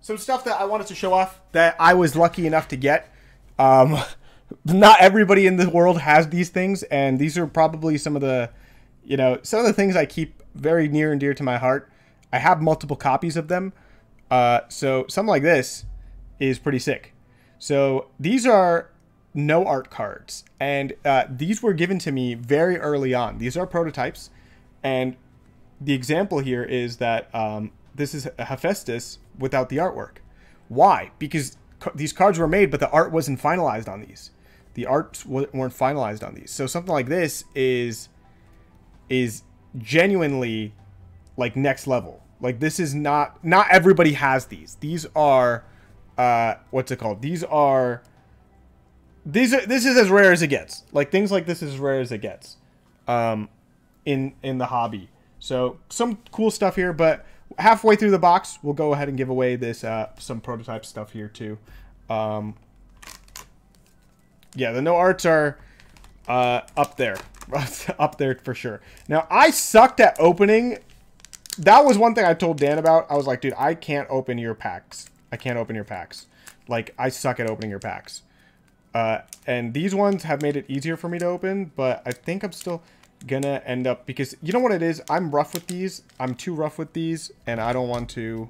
[SPEAKER 1] some stuff that I wanted to show off that I was lucky enough to get. Um, <laughs> not everybody in the world has these things, and these are probably some of the, you know, some of the things I keep very near and dear to my heart. I have multiple copies of them. Uh, so something like this is pretty sick. So these are no art cards, and uh, these were given to me very early on. These are prototypes, and the example here is that um, this is Hephaestus without the artwork. Why? Because these cards were made, but the art wasn't finalized on these. The arts weren't finalized on these. So something like this is is genuinely like next level. Like this is not not everybody has these. These are uh what's it called? These are these are this is as rare as it gets. Like things like this is as rare as it gets. Um in in the hobby. So some cool stuff here, but halfway through the box, we'll go ahead and give away this uh some prototype stuff here too. Um yeah, the no arts are uh up there. <laughs> up there for sure. Now, I sucked at opening. That was one thing I told Dan about. I was like, dude, I can't open your packs. I can't open your packs. Like, I suck at opening your packs. Uh, and these ones have made it easier for me to open, but I think I'm still gonna end up because you know what it is i'm rough with these i'm too rough with these and i don't want to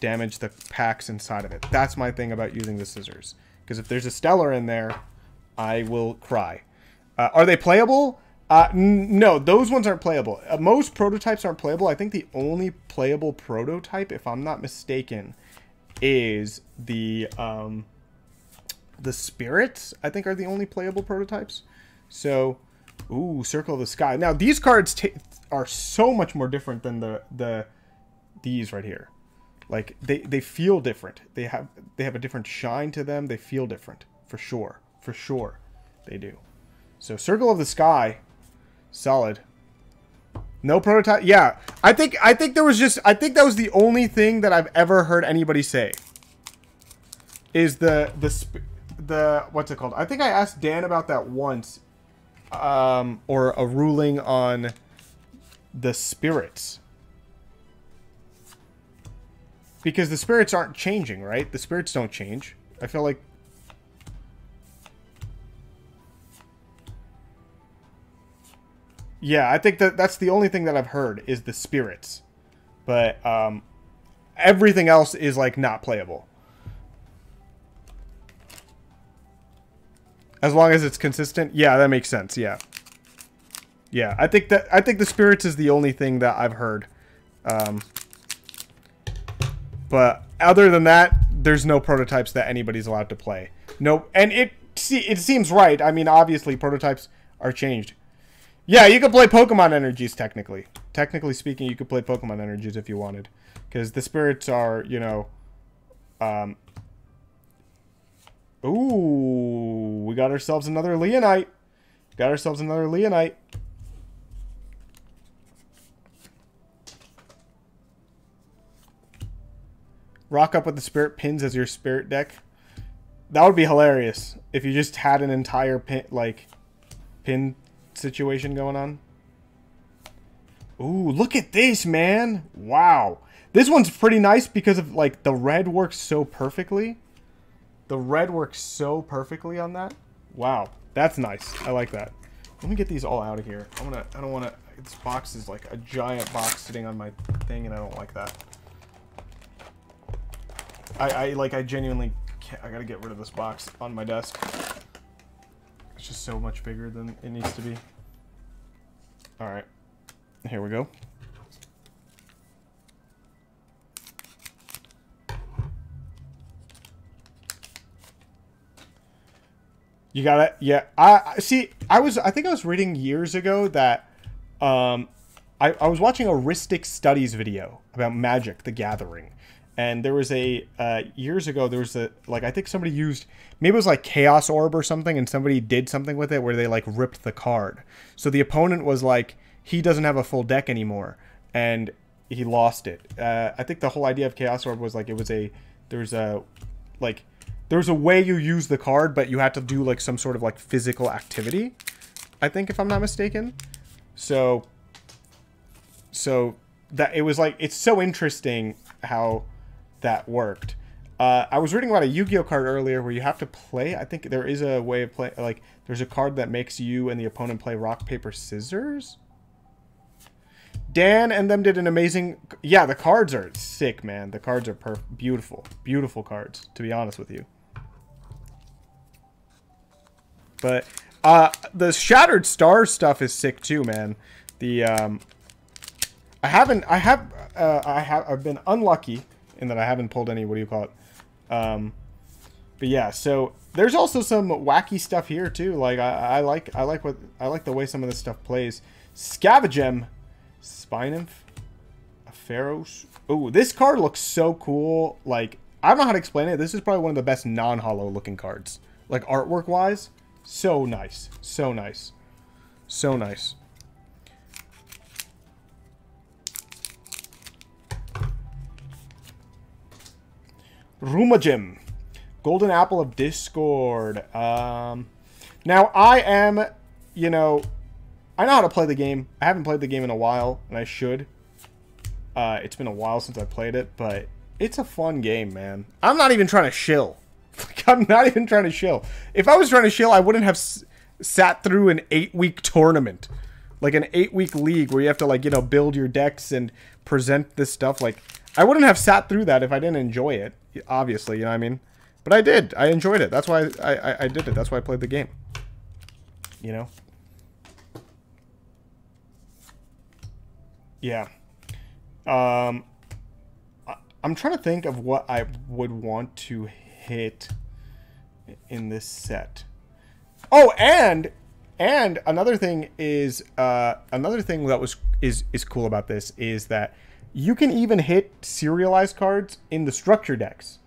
[SPEAKER 1] damage the packs inside of it that's my thing about using the scissors because if there's a stellar in there i will cry uh, are they playable? Uh, no, those ones aren't playable. Uh, most prototypes aren't playable. I think the only playable prototype, if I'm not mistaken, is the um, the spirits. I think are the only playable prototypes. So, ooh, Circle of the Sky. Now these cards are so much more different than the the these right here. Like they they feel different. They have they have a different shine to them. They feel different for sure. For sure, they do. So Circle of the Sky, solid. No prototype. Yeah, I think I think there was just I think that was the only thing that I've ever heard anybody say. Is the the the what's it called? I think I asked Dan about that once, um, or a ruling on the spirits. Because the spirits aren't changing, right? The spirits don't change. I feel like Yeah, I think that that's the only thing that I've heard is the spirits, but um, everything else is like not playable. As long as it's consistent, yeah, that makes sense. Yeah, yeah, I think that I think the spirits is the only thing that I've heard. Um, but other than that, there's no prototypes that anybody's allowed to play. No, and it see it seems right. I mean, obviously prototypes are changed. Yeah, you could play Pokemon energies technically. Technically speaking, you could play Pokemon energies if you wanted. Because the spirits are, you know... Um, ooh, we got ourselves another Leonite. Got ourselves another Leonite. Rock up with the spirit pins as your spirit deck. That would be hilarious if you just had an entire pin, like, pin situation going on. Ooh, look at this, man. Wow. This one's pretty nice because of, like, the red works so perfectly. The red works so perfectly on that. Wow. That's nice. I like that. Let me get these all out of here. I'm gonna, I don't want to, this box is like a giant box sitting on my thing, and I don't like that. I, I like, I genuinely, can't, I gotta get rid of this box on my desk. It's just so much bigger than it needs to be. Alright. Here we go. You got it. Yeah. I see. I was. I think I was reading years ago that, um, I, I was watching a Rhystic Studies video about Magic: The Gathering, and there was a uh, years ago there was a like I think somebody used maybe it was like Chaos Orb or something, and somebody did something with it where they like ripped the card. So the opponent was like he doesn't have a full deck anymore, and he lost it. Uh, I think the whole idea of Chaos Orb was like it was a there's a like there's a way you use the card, but you had to do like some sort of like physical activity. I think if I'm not mistaken. So so that it was like it's so interesting how that worked. Uh, I was reading about a Yu-Gi-Oh card earlier where you have to play. I think there is a way of play. Like there's a card that makes you and the opponent play rock paper scissors. Dan and them did an amazing. Yeah, the cards are sick, man. The cards are beautiful, beautiful cards. To be honest with you. But uh, the Shattered Star stuff is sick too, man. The um, I haven't. I have. Uh, I have. I've been unlucky in that I haven't pulled any. What do you call it? Um, but yeah. So there's also some wacky stuff here too. Like I, I like. I like what. I like the way some of this stuff plays. Scavengem Spinnymph. A Pharaoh's. Oh, this card looks so cool. Like, I don't know how to explain it. This is probably one of the best non-hollow looking cards. Like, artwork-wise. So nice. So nice. So nice. Rumagem. Golden Apple of Discord. Um, now, I am, you know, I know how to play the game. I haven't played the game in a while, and I should. Uh, it's been a while since I played it, but it's a fun game, man. I'm not even trying to shill. <laughs> Like, I'm not even trying to shill. If I was trying to shill, I wouldn't have sat through an eight-week tournament. Like an eight-week league where you have to, like, you know, build your decks and present this stuff. Like, I wouldn't have sat through that if I didn't enjoy it, obviously, you know what I mean? But I did. I enjoyed it. That's why I, I, I did it. That's why I played the game. You know? Yeah. Um, I'm trying to think of what I would want to hit in this set. Oh, and and another thing is uh, another thing that was is is cool about this is that you can even hit serialized cards in the structure decks.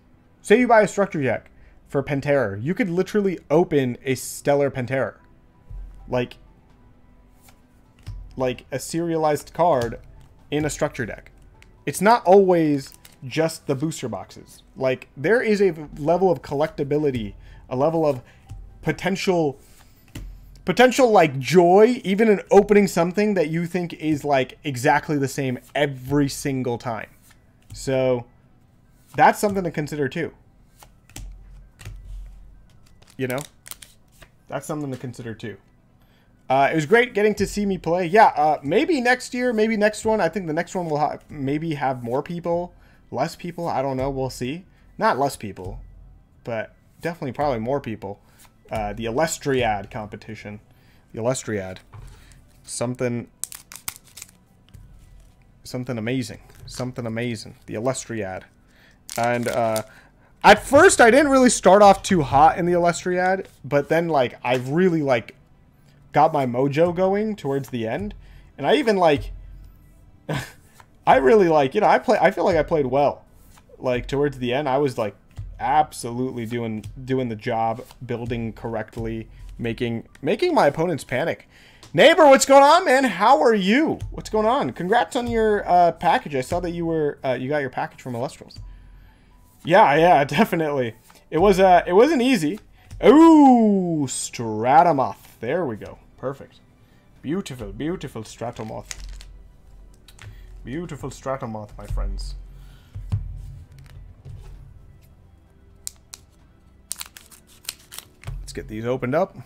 [SPEAKER 1] Say you buy a structure deck for Pantera, you could literally open a Stellar Pantera, like like a serialized card in a structure deck. It's not always just the booster boxes. Like there is a level of collectability, a level of potential potential like joy even in opening something that you think is like exactly the same every single time. So that's something to consider too. You know? That's something to consider too. Uh, it was great getting to see me play. Yeah, uh, maybe next year, maybe next one. I think the next one will ha maybe have more people, less people. I don't know. We'll see. Not less people, but definitely probably more people. Uh, the Elestriad competition. The Elestriad. Something. Something amazing. Something amazing. The Elestriad. And uh, at first, I didn't really start off too hot in the Elestriad, but then like I've really like got my mojo going towards the end. And I even like <laughs> I really like, you know, I play I feel like I played well. Like towards the end, I was like absolutely doing doing the job, building correctly, making making my opponents panic. Neighbor, what's going on, man? How are you? What's going on? Congrats on your uh, package. I saw that you were uh, you got your package from Elestrals. Yeah, yeah, <laughs> definitely. It was uh it wasn't easy. Ooh, Stratamoth. There we go. Perfect. Beautiful, beautiful Stratomoth. Beautiful Stratomoth, my friends. Let's get these opened up.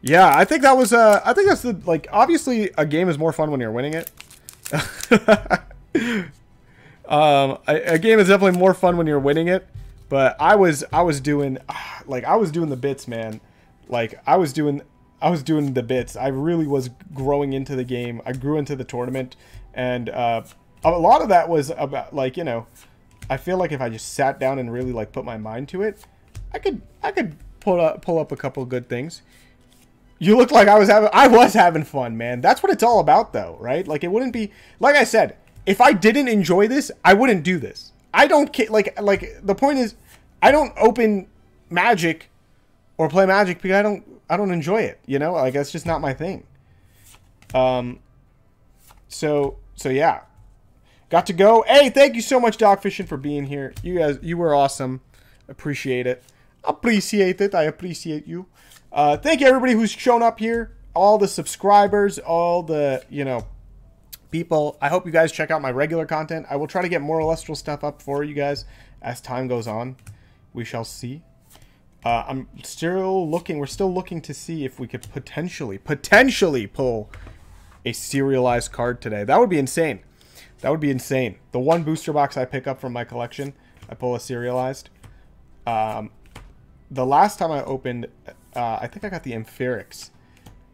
[SPEAKER 1] Yeah, I think that was, uh, I think that's the, like, obviously a game is more fun when you're winning it. <laughs> um, a, a game is definitely more fun when you're winning it. But I was, I was doing, <sighs> like, I was doing the bits, man. Like, I was doing I was doing the bits. I really was growing into the game. I grew into the tournament, and uh, a lot of that was about like you know, I feel like if I just sat down and really like put my mind to it, I could I could pull up pull up a couple good things. You look like I was having I was having fun, man. That's what it's all about though, right? Like it wouldn't be like I said, if I didn't enjoy this, I wouldn't do this. I don't care like like the point is I don't open Magic or play Magic because I don't I don't enjoy it, you know? Like that's just not my thing. Um so so yeah. Got to go. Hey, thank you so much Dog Fishing for being here. You guys you were awesome. Appreciate it. Appreciate it. I appreciate you. Uh, thank you everybody who's shown up here, all the subscribers, all the you know people. I hope you guys check out my regular content. I will try to get more Elestral stuff up for you guys as time goes on. We shall see. Uh, I'm still looking. We're still looking to see if we could potentially, potentially pull a serialized card today. That would be insane. That would be insane. The one booster box I pick up from my collection, I pull a serialized. Um, the last time I opened, uh, I think I got the Ampharyx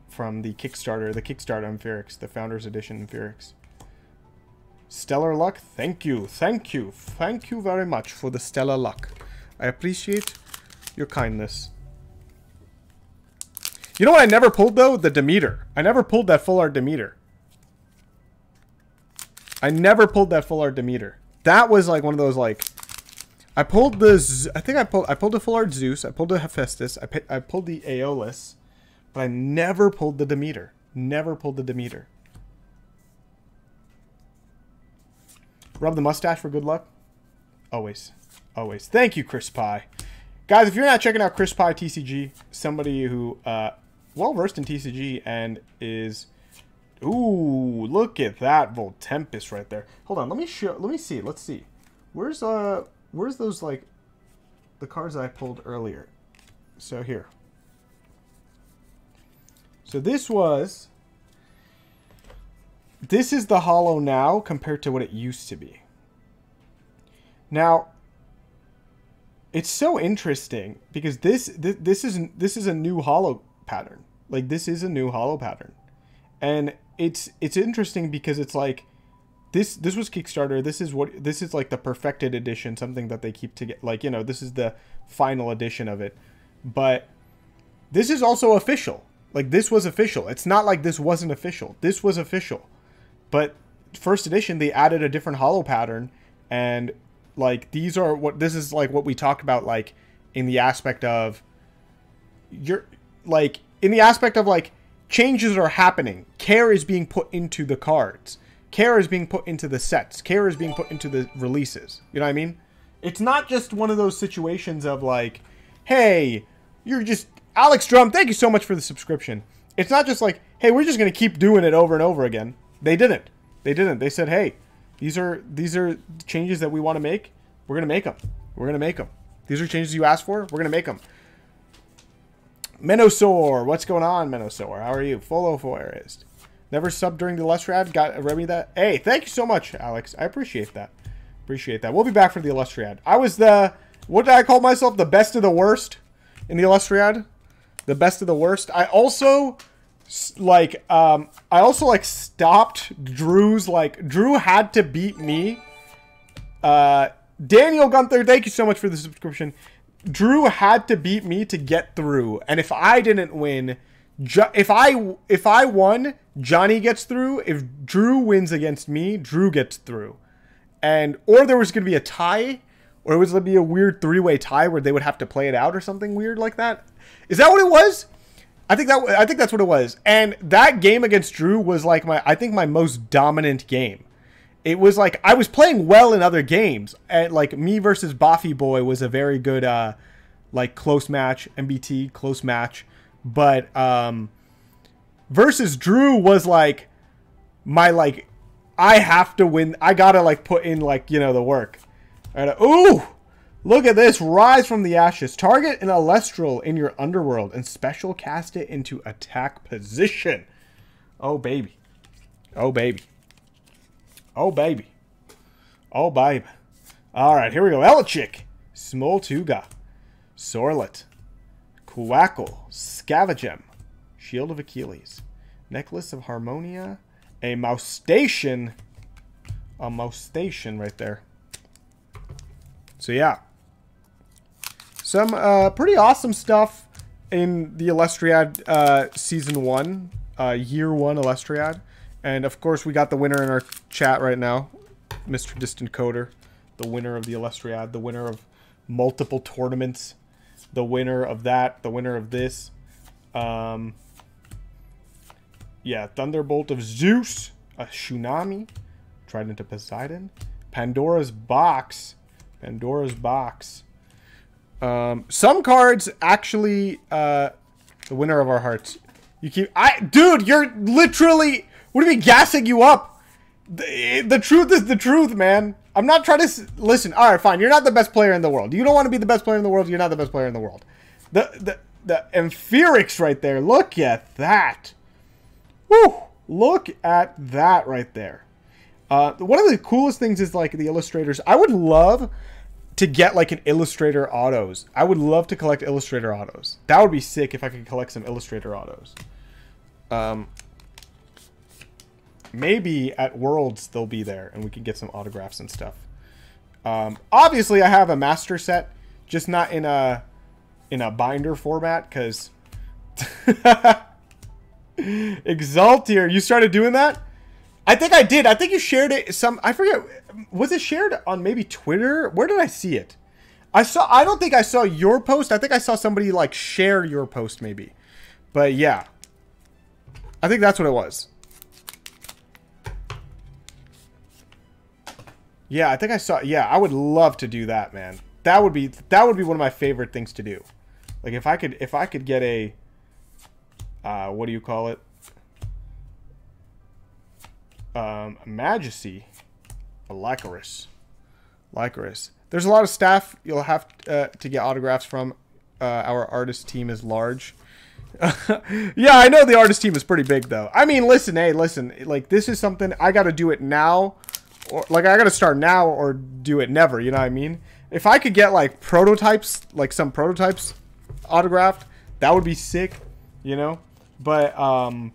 [SPEAKER 1] from the Kickstarter, the Kickstarter Ampharyx, the Founders Edition Ampharyx. Stellar luck, thank you, thank you, thank you very much for the stellar luck. I appreciate your kindness. You know what I never pulled though? The Demeter. I never pulled that full art Demeter. I never pulled that full art Demeter. That was like one of those like I pulled the. I think I pulled. I pulled the full art Zeus. I pulled the Hephaestus. I I pulled the Aeolus, but I never pulled the Demeter. Never pulled the Demeter. Rub the mustache for good luck. Always, always. Thank you, Chris Pie. Guys, if you're not checking out Chris Pie TCG, somebody who uh, well versed in TCG and is Ooh, look at that Volt Tempest right there. Hold on, let me show let me see. Let's see. Where's uh where's those like the cards I pulled earlier? So here. So this was this is the hollow now compared to what it used to be. Now it's so interesting because this this, this is this is a new hollow pattern. Like this is a new hollow pattern. And it's it's interesting because it's like this this was Kickstarter. This is what this is like the perfected edition, something that they keep to get like, you know, this is the final edition of it. But this is also official. Like this was official. It's not like this wasn't official. This was official. But first edition they added a different hollow pattern and like these are what this is like what we talked about like in the aspect of you're like in the aspect of like changes are happening. Care is being put into the cards care is being put into the sets. Care is being put into the releases. You know what I mean? It's not just one of those situations of like, hey, you're just Alex Drum. Thank you so much for the subscription. It's not just like, hey, we're just gonna keep doing it over and over again. They didn't. They didn't. They said, hey, these are these are changes that we want to make. We're gonna make them. We're gonna make them. These are changes you asked for. We're gonna make them. Menosaur, what's going on, Menosaur? How are you? Follow Forest. Never sub during the Elestriad. Got Remy that. Hey, thank you so much, Alex. I appreciate that. Appreciate that. We'll be back for the Elestriad. I was the what did I call myself? The best of the worst in the Elestriad. The best of the worst. I also like um I also like stopped Drew's like Drew had to beat me. Uh Daniel Gunther, thank you so much for the subscription. Drew had to beat me to get through, and if I didn't win, if I if I won, Johnny gets through. If Drew wins against me, Drew gets through. And or there was going to be a tie, or it was going to be a weird three-way tie where they would have to play it out or something weird like that. Is that what it was? I think that I think that's what it was. And that game against Drew was like my I think my most dominant game. It was like I was playing well in other games. And like me versus Boffy Boy was a very good uh like close match, MBT close match. But um versus Drew was like my like I have to win. I gotta like put in like you know the work. Right, ooh, look at this! Rise from the ashes. Target an Elestral in your underworld and special cast it into attack position. Oh baby, oh baby, oh baby, oh baby. All right, here we go. Elchik, Smoltuga, Sorlet, Quackle, Scavagem, Shield of Achilles, Necklace of Harmonia, a mouse station, a mouse station right there. So yeah. some uh, pretty awesome stuff in the Elestriad uh, Season 1, uh, Year 1 Elestriad. And of course, we got the winner in our chat right now, Mr. Distant Coder, the winner of the Elestriad, the winner of multiple tournaments, the winner of that, the winner of this. Um, yeah, Thunderbolt of Zeus, a Tsunami, Trident of Poseidon, Pandora's Box, Pandora's Box. Um, some cards actually, uh, the winner of our hearts. You keep, I, dude, you're literally, what do you mean gassing you up? The, the truth is the truth, man. I'm not trying to listen. All right, fine. You're not the best player in the world. You don't want to be the best player in the world. You're not the best player in the world. The the the Amphiryx right there. Look at that. Woo! Look at that right there. Uh, one of the coolest things is like the illustrators. I would love to get like an illustrator autos. I would love to collect illustrator autos. That would be sick if I could collect some illustrator autos. Um, maybe at Worlds they'll be there and we can get some autographs and stuff. Um, obviously, I have a master set, just not in a in a binder format because <laughs> Exaltier, you started doing that. I think I did. I think you shared it. Some I forget. Was it shared on maybe Twitter? Where did I see it? I saw. I don't think I saw your post. I think I saw somebody like share your post maybe. But yeah, I think that's what it was. Yeah, I think I saw. Yeah, I would love to do that, man. That would be that would be one of my favorite things to do. Like if I could if I could get a uh, what do you call it? Um, a Majesty, a Lycoris, Lycoris. There's a lot of staff you'll have uh, to get autographs from. Uh, our artist team is large. <laughs> yeah, I know the artist team is pretty big though. I mean, listen, hey, listen, like this is something I got to do it now or like I gotta start now or do it never. You know what I mean? If I could get like prototypes, like some prototypes autographed, that would be sick. You know, but um,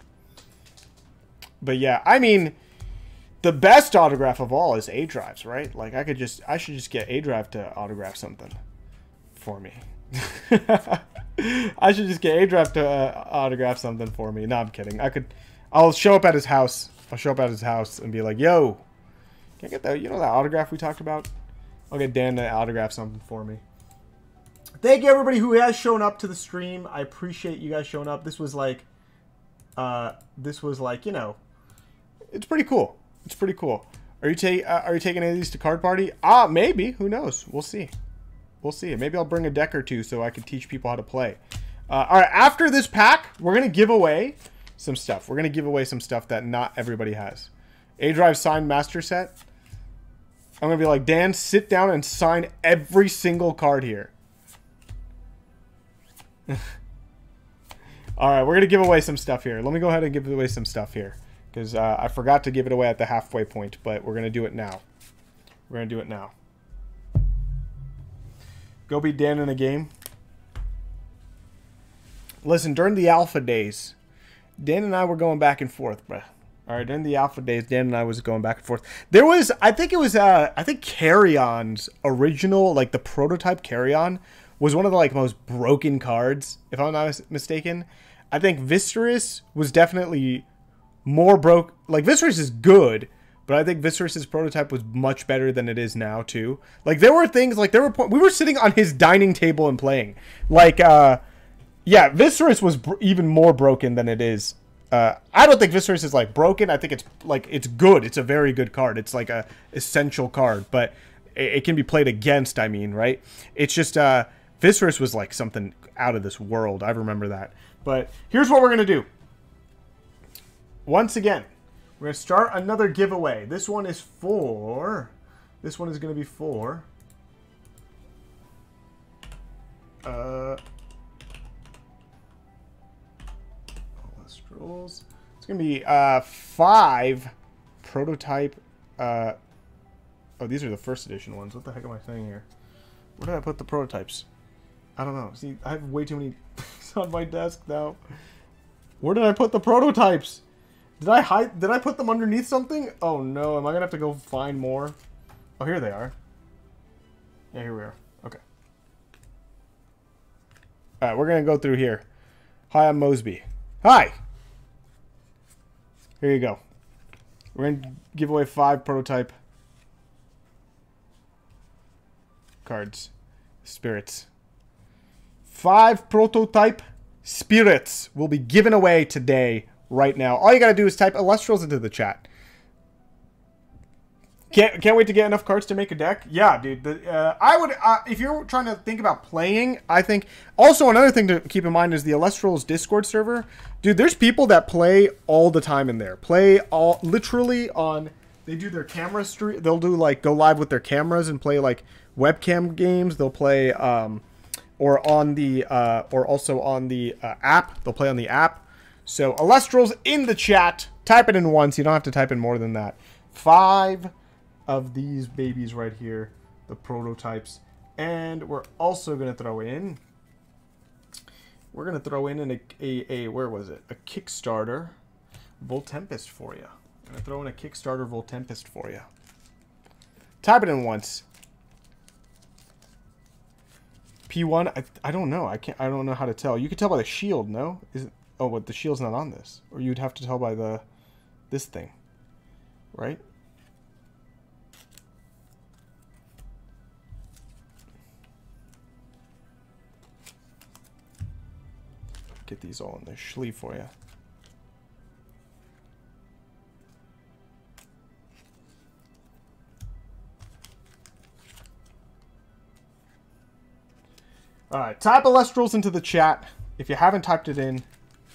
[SPEAKER 1] but yeah, I mean, the best autograph of all is A drives, right? Like I could just, I should just get A drive to autograph something for me. <laughs> I should just get A drive to uh, autograph something for me. No, I'm kidding. I could, I'll show up at his house. I'll show up at his house and be like, "Yo, can I get that? You know that autograph we talked about? I'll get Dan to autograph something for me. Thank you everybody who has shown up to the stream. I appreciate you guys showing up. This was like, uh, this was like you know, it's pretty cool. It's pretty cool. Are you take uh, Are you taking any of these to card party? Ah, maybe. Who knows? We'll see. We'll see. Maybe I'll bring a deck or two so I can teach people how to play. Uh, all right. After this pack, we're gonna give away some stuff. We're gonna give away some stuff that not everybody has. A Drive signed master set. I'm going to be like, Dan, sit down and sign every single card here. <laughs> All right, we're going to give away some stuff here. Let me go ahead and give away some stuff here. Because uh, I forgot to give it away at the halfway point, but we're going to do it now. We're going to do it now. Go beat Dan in a game. Listen, during the alpha days, Dan and I were going back and forth, bruh. All right, in the alpha days, Dan and I was going back and forth. There was, I think it was, uh, I think Carrion's original, like the prototype Carrion, was one of the like most broken cards, if I'm not mistaken. I think Viserys was definitely more broke. Like Viserys is good, but I think Viserys's prototype was much better than it is now too. Like there were things like there were we were sitting on his dining table and playing. Like uh yeah, Viserys was even more broken than it is uh, I don't think Viserys is like broken. I think it's like it's good. It's a very good card. It's like a essential card, but it, it can be played against. I mean, right? It's just uh, Viserys was like something out of this world. I remember that. But here's what we're gonna do. Once again, we're gonna start another giveaway. This one is for. This one is gonna be for. Uh. It's going to be uh, five prototype. Uh, oh, these are the first edition ones. What the heck am I saying here? Where did I put the prototypes? I don't know. See, I have way too many <laughs> on my desk now. Where did I put the prototypes? Did I hide? Did I put them underneath something? Oh no! Am I gonna have to go find more? Oh, here they are. Yeah, here we are. Okay. All right, we're gonna go through here. Hi, I'm Mosby. Hi. Here you go. We're gonna give away five prototype cards, spirits. Five prototype spirits will be given away today, right now. All you gotta do is type Elestrals into the chat. Can't can't wait to get enough cards to make a deck. Yeah, dude. The, uh, I would uh, if you're trying to think about playing. I think also another thing to keep in mind is the Elestrals Discord server. Dude, there's people that play all the time in there. Play all literally on. They do their camera stream. They'll do like go live with their cameras and play like webcam games. They'll play um, or on the uh, or also on the uh, app. They'll play on the app. So Elestrals in the chat. Type it in once. You don't have to type in more than that. Five of these babies right here, the prototypes. And we're also going to throw in, we're going to throw in an, a, a, a, where was it? A Kickstarter Volt Tempest for you. I'm going to throw in a Kickstarter Volt Tempest for you. Type it in once. P1, I, I don't know. I can't. I don't know how to tell. You can tell by the shield, no? Is it, oh, but the shield's not on this, or you'd have to tell by the this thing, right? Get these all in the sleeve for you. Alright, type Elestrals into the chat. If you haven't typed it in,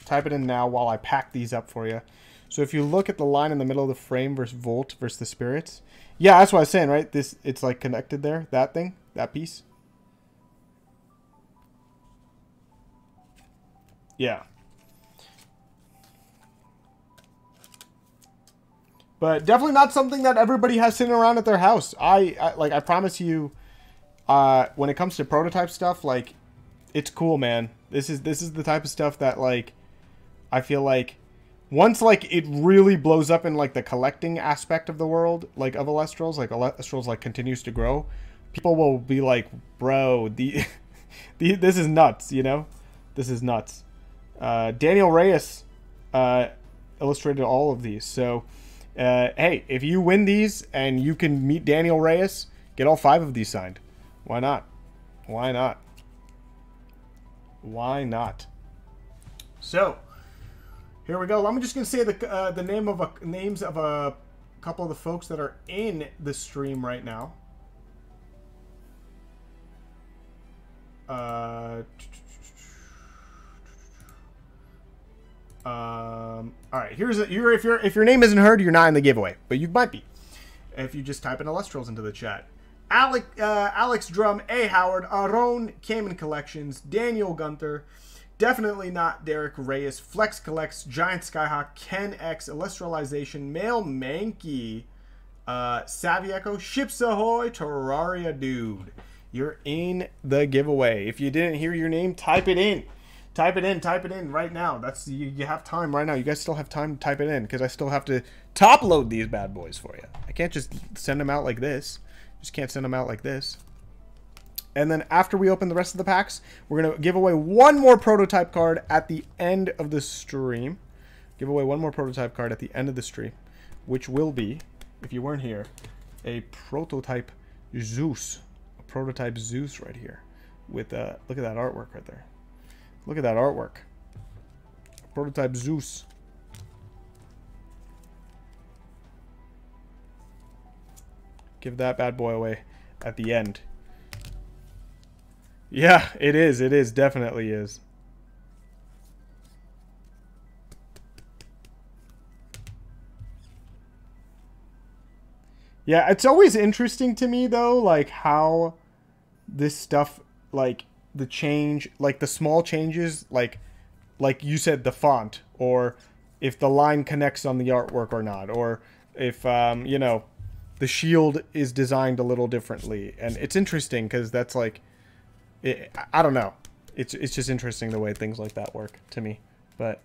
[SPEAKER 1] type it in now while I pack these up for you. So if you look at the line in the middle of the frame versus Volt versus the Spirits. Yeah, that's what I was saying, right? This It's like connected there, that thing, that piece. Yeah. But definitely not something that everybody has sitting around at their house. I, I like I promise you uh when it comes to prototype stuff like it's cool, man. This is this is the type of stuff that like I feel like once like it really blows up in like the collecting aspect of the world, like of Elestrals, like Elestrals like continues to grow, people will be like, "Bro, the, <laughs> the this is nuts," you know? This is nuts. Uh, Daniel Reyes uh, illustrated all of these. So, uh, hey, if you win these and you can meet Daniel Reyes, get all five of these signed. Why not? Why not? Why not? So, here we go. I'm just gonna say the uh, the name of a names of a couple of the folks that are in the stream right now. Uh, Um, all right, here's a, you're, if your if your name isn't heard, you're not in the giveaway, but you might be if you just type in Elestrals into the chat. Alec, uh, Alex Drum, A. Howard, Aaron, Cayman Collections, Daniel Gunther, definitely not Derek Reyes, Flex Collects, Giant Skyhawk, Ken X, Illustralization, Male Mankey, uh, Echo, Ships Ahoy, Terraria Dude. You're in the giveaway. If you didn't hear your name, type it in. Type it in. Type it in right now. That's you, you have time right now. You guys still have time to type it in because I still have to top load these bad boys for you. I can't just send them out like this. Just can't send them out like this. And then after we open the rest of the packs, we're going to give away one more prototype card at the end of the stream. Give away one more prototype card at the end of the stream, which will be, if you weren't here, a prototype Zeus. A prototype Zeus right here. With, uh, look at that artwork right there. Look at that artwork. Prototype Zeus. Give that bad boy away at the end. Yeah, it is. It is. Definitely is. Yeah, it's always interesting to me though, like how this stuff like the change, like the small changes, like like you said, the font, or if the line connects on the artwork or not, or if um, you know the shield is designed a little differently, and it's interesting because that's like, it, I don't know, it's it's just interesting the way things like that work to me, but.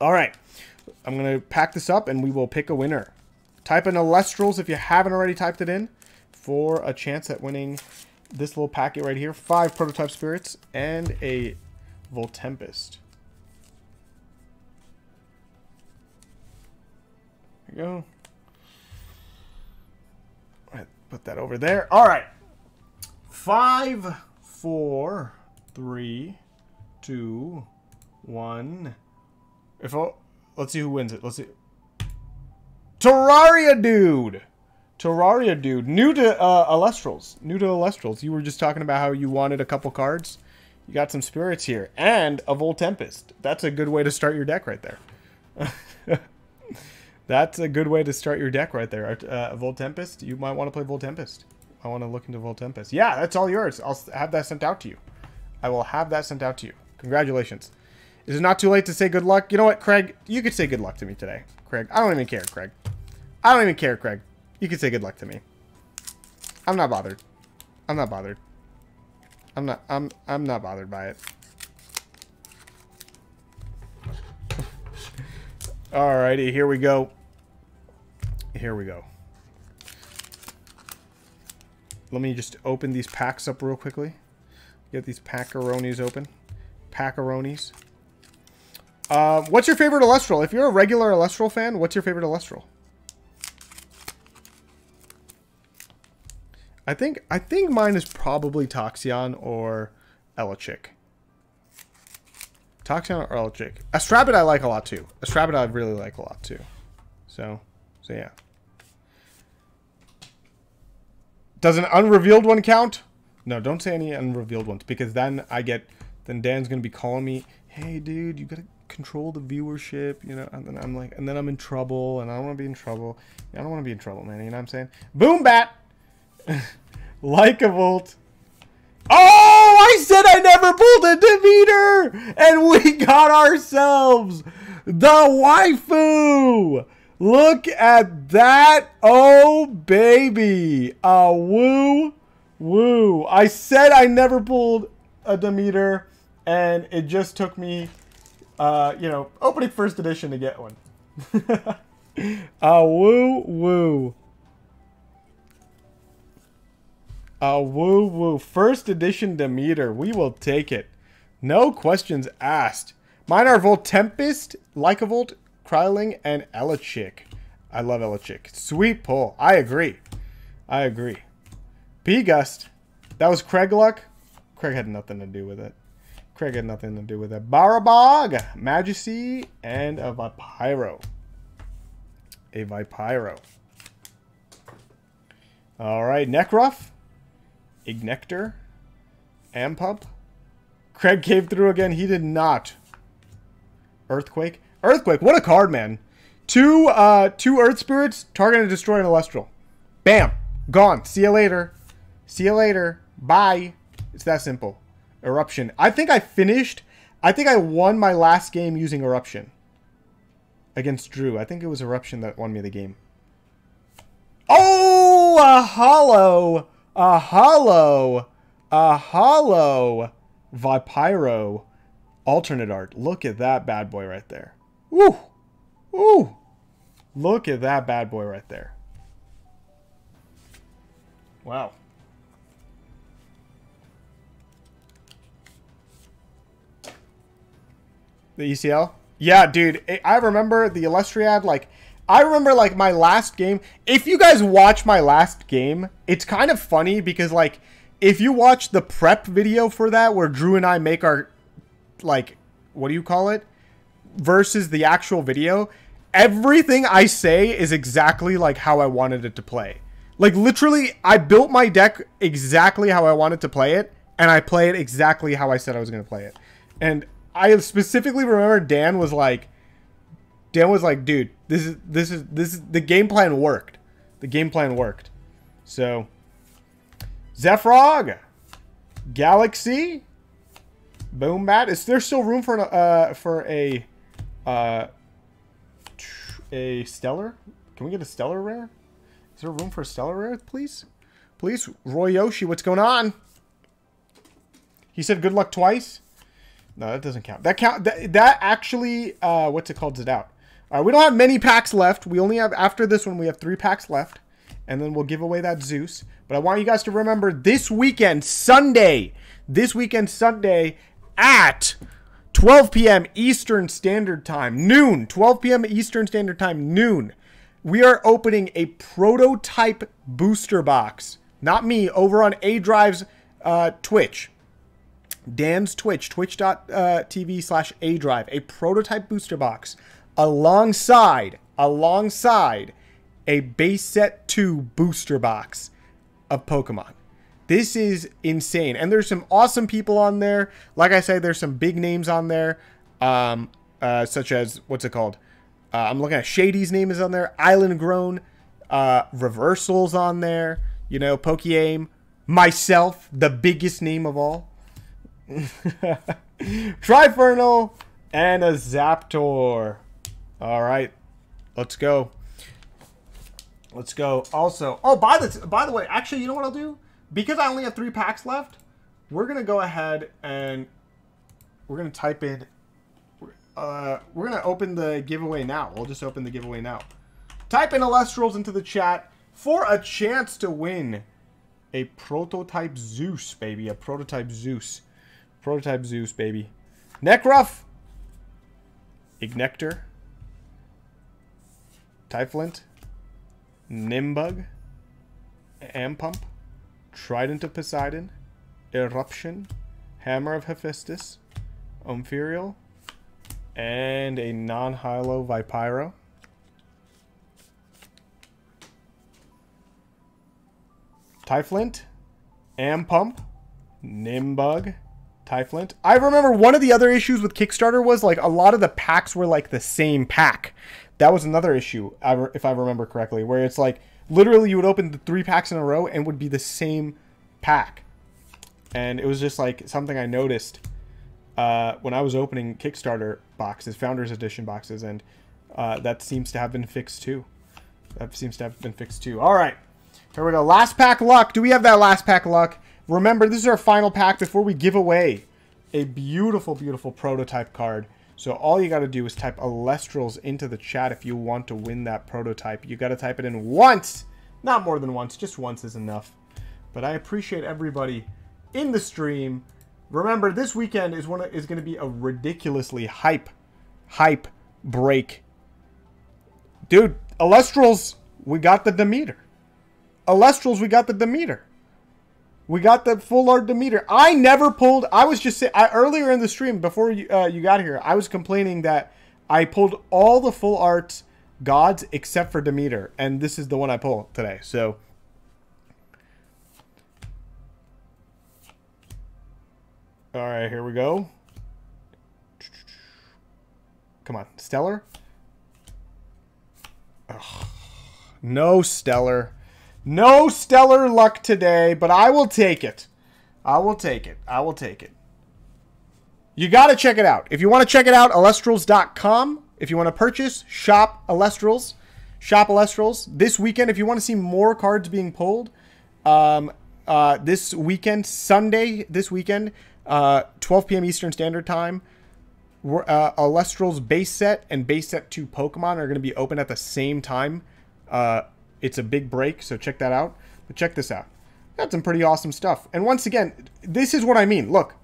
[SPEAKER 1] All right, I'm gonna pack this up and we will pick a winner. Type in Elestrals if you haven't already typed it in for a chance at winning this little packet right here. Five prototype spirits and a Volt Tempest. There you go. Put that over there. All right. Five, four, three, two, one. If I, let's see who wins it. Let's see. Terraria dude. Terraria dude. New to uh, Elestrals. New to Elestrals. You were just talking about how you wanted a couple cards. You got some spirits here. And a Volt Tempest. That's a good way to start your deck right there. <laughs> That's a good way to start your deck right there. Uh, Volt Tempest. You might want to play Volt Tempest. I want to look into Volt Tempest. Yeah, that's all yours. I'll have that sent out to you. I will have that sent out to you. Congratulations. Is it not too late to say good luck? You know what, Craig? You could say good luck to me today. Craig, I don't even care, Craig. I don't even care, Craig. You can say good luck to me. I'm not bothered. I'm not bothered. I'm not I'm I'm not bothered by it. <laughs> Alrighty, here we go. Here we go. Let me just open these packs up real quickly. Get these packaronis open. Packaronis. Uh, what's your favorite Elestral? If you're a regular Elestral fan, what's your favorite Elestral? I think I think mine is probably Toxion or Elachick. Toxion or Elachick. Astrabit I like a lot too. Astrabit I really like a lot too. So, so yeah. Does an unrevealed one count? No, don't say any unrevealed ones because then I get then Dan's gonna be calling me, hey dude, you gotta control the viewership, you know, and then I'm like and then I'm in trouble and I don't wanna be in trouble. I don't wanna be in trouble, man, you know what I'm saying? Boom bat! <laughs> like a volt. Oh, I said I never pulled a Demeter! And we <laughs> got ourselves the waifu! Look at that! Oh, baby! A woo woo. I said I never pulled a Demeter, and it just took me, uh, you know, opening first edition to get one. <laughs> a woo woo. A woo woo. First edition Demeter. We will take it. No questions asked. Mine are Volt Tempest, Lycavolt, Kryling, and Elachick. I love Elachick. Sweet pull. I agree. I agree. P-Gust. That was Craig Luck. Craig had nothing to do with it. Craig had nothing to do with it. Barabog, Majesty, and a Vipiro. A Vipiro. All right, Nekruff. Ignector, Ampump. Craig came through again. He did not. Earthquake. Earthquake. What a card, man. Two, uh, two Earth Spirits, target and destroy an Elestral. Bam. Gone. See you later. See you later. Bye. It's that simple. Eruption. I think I finished. I think I won my last game using Eruption. Against Drew. I think it was Eruption that won me the game. Oh, a hollow a hollow, a hollow Vipiro alternate art. Look at that bad boy right there. Woo! Woo! Look at that bad boy right there. Wow. The ECL? Yeah, dude. I remember the Elestriad, like, I remember like my last game. If you guys watch my last game, it's kind of funny because like if you watch the prep video for that where Drew and I make our like what do you call it versus the actual video, everything I say is exactly like how I wanted it to play. Like literally I built my deck exactly how I wanted to play it and I play it exactly how I said I was going to play it. And I specifically remember Dan was like Dan was like, dude, this is this is this is the game plan worked. The game plan worked. So Zephyrog, Galaxy, Boom Bat. Is there still room for an, uh for a uh a stellar? Can we get a stellar rare? Is there room for a stellar rare, please? Please, Roy Yoshi, what's going on? He said good luck twice. No, that doesn't count. That count. That, that actually, uh, what's it called? It out. All right, we don't have many packs left. We only have, after this one, we have three packs left. and then we'll give away that Zeus. But I want you guys to remember this weekend, Sunday, this weekend, Sunday, at 12 p.m. Eastern Standard Time, noon, 12 p.m. Eastern Standard Time, noon. We are opening a prototype booster box. Not me, over on A Drive's uh, Twitch. Dan's Twitch, twitch.tv slash A Drive, a prototype booster box alongside, alongside a base set 2 booster box of Pokemon. This is insane. And there's some awesome people on there. Like I said, there's some big names on there, um, uh, such as, what's it called? Uh, I'm looking at Shady's name is on there. Island Grown, uh, Reversals on there. You know, Pokeaim. Myself, the biggest name of all. <laughs> Trifernal and a Zaptor. All right, let's go. Let's go. Also, oh, by the by the way, actually, you know what I'll do? Because I only have three packs left, we're gonna go ahead and we're gonna type in. Uh, we're gonna open the giveaway now. We'll just open the giveaway now. Type in Elestrals into the chat for a chance to win a prototype Zeus, baby. A prototype Zeus. Prototype Zeus, baby. Nekruff. Ignector. Typhlosion. Nimbug. Ampump. Trident of Poseidon. Eruption. Hammer of Hephaestus. Omphirial. And a non-hilo Vipiro. Typhlosion. Ampump. Nimbug. Typhlosion. I remember one of the other issues with Kickstarter was like a lot of the packs were like the same pack. That was another issue, if I remember correctly, where it's like literally you would open the three packs in a row and would be the same pack. And it was just like something I noticed uh, when I was opening Kickstarter boxes, Founders Edition boxes, and uh, that seems to have been fixed too. That seems to have been fixed too. All right, here we go. Last pack luck. Do we have that last pack luck? Remember, this is our final pack before we give away a beautiful, beautiful prototype card. So all you got to do is type Elestrals into the chat if you want to win that prototype. You got to type it in once, not more than once. Just once is enough. But I appreciate everybody in the stream. Remember, this weekend is one is going to be a ridiculously hype, hype break. Dude, Elestrals, we got the Demeter. Elestrals, we got the Demeter. We got the full art Demeter. I never pulled. I was just I, earlier in the stream before you, uh, you got here. I was complaining that I pulled all the full art gods except for Demeter, and this is the one I pull today. So. All right, here we go. Come on, Stellar. Ugh. No Stellar. No stellar luck today, but I will take it. I will take it. I will take it. You got to check it out. If you want to check it out, elestrals.com. If you want to purchase, shop Elestrals. Shop Elestrals. This weekend, if you want to see more cards being pulled, um, uh, this weekend, Sunday, this weekend, uh, 12 p.m. Eastern Standard Time, uh, Elestrals base set and base set 2 Pokemon are going to be open at the same time. Uh, it's a big break, so check that out. But check this out. Got some pretty awesome stuff. And once again, this is what I mean. Look,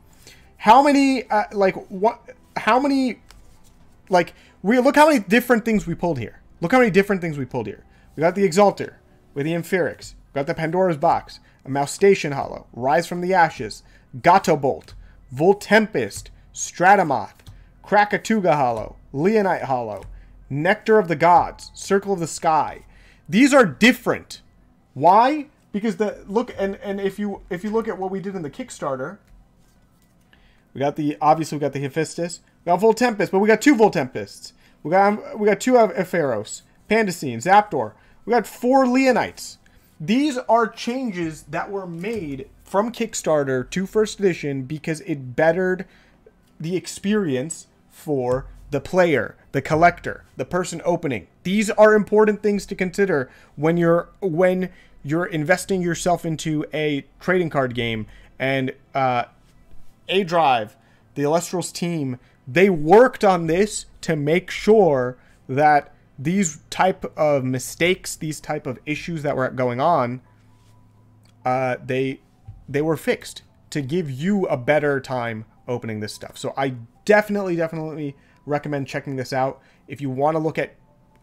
[SPEAKER 1] how many, uh, like, what, how many, like, we look how many different things we pulled here. Look how many different things we pulled here. We got the Exalter, with the Ampharyx, we got the Pandora's Box, a Mouse Station Hollow, Rise from the Ashes, Gato Bolt, Volt Tempest, Stratamoth, Krakatuga Hollow, Leonite Hollow, Nectar of the Gods, Circle of the Sky, these are different. Why? Because the look and and if you if you look at what we did in the Kickstarter, we got the obviously we got the Hephaestus, we got Volt Tempest, but we got two Volt Tempests. We got we got two of Ampharos, Pandicine, Zapdos. We got four Leonites. These are changes that were made from Kickstarter to first edition because it bettered the experience for the player, the collector, the person opening. These are important things to consider when you're when you're investing yourself into a trading card game. And uh, A Drive, the Elestrals team, they worked on this to make sure that these type of mistakes, these type of issues that were going on, uh, they they were fixed to give you a better time opening this stuff. So I definitely, definitely recommend checking this out. If you want to look at,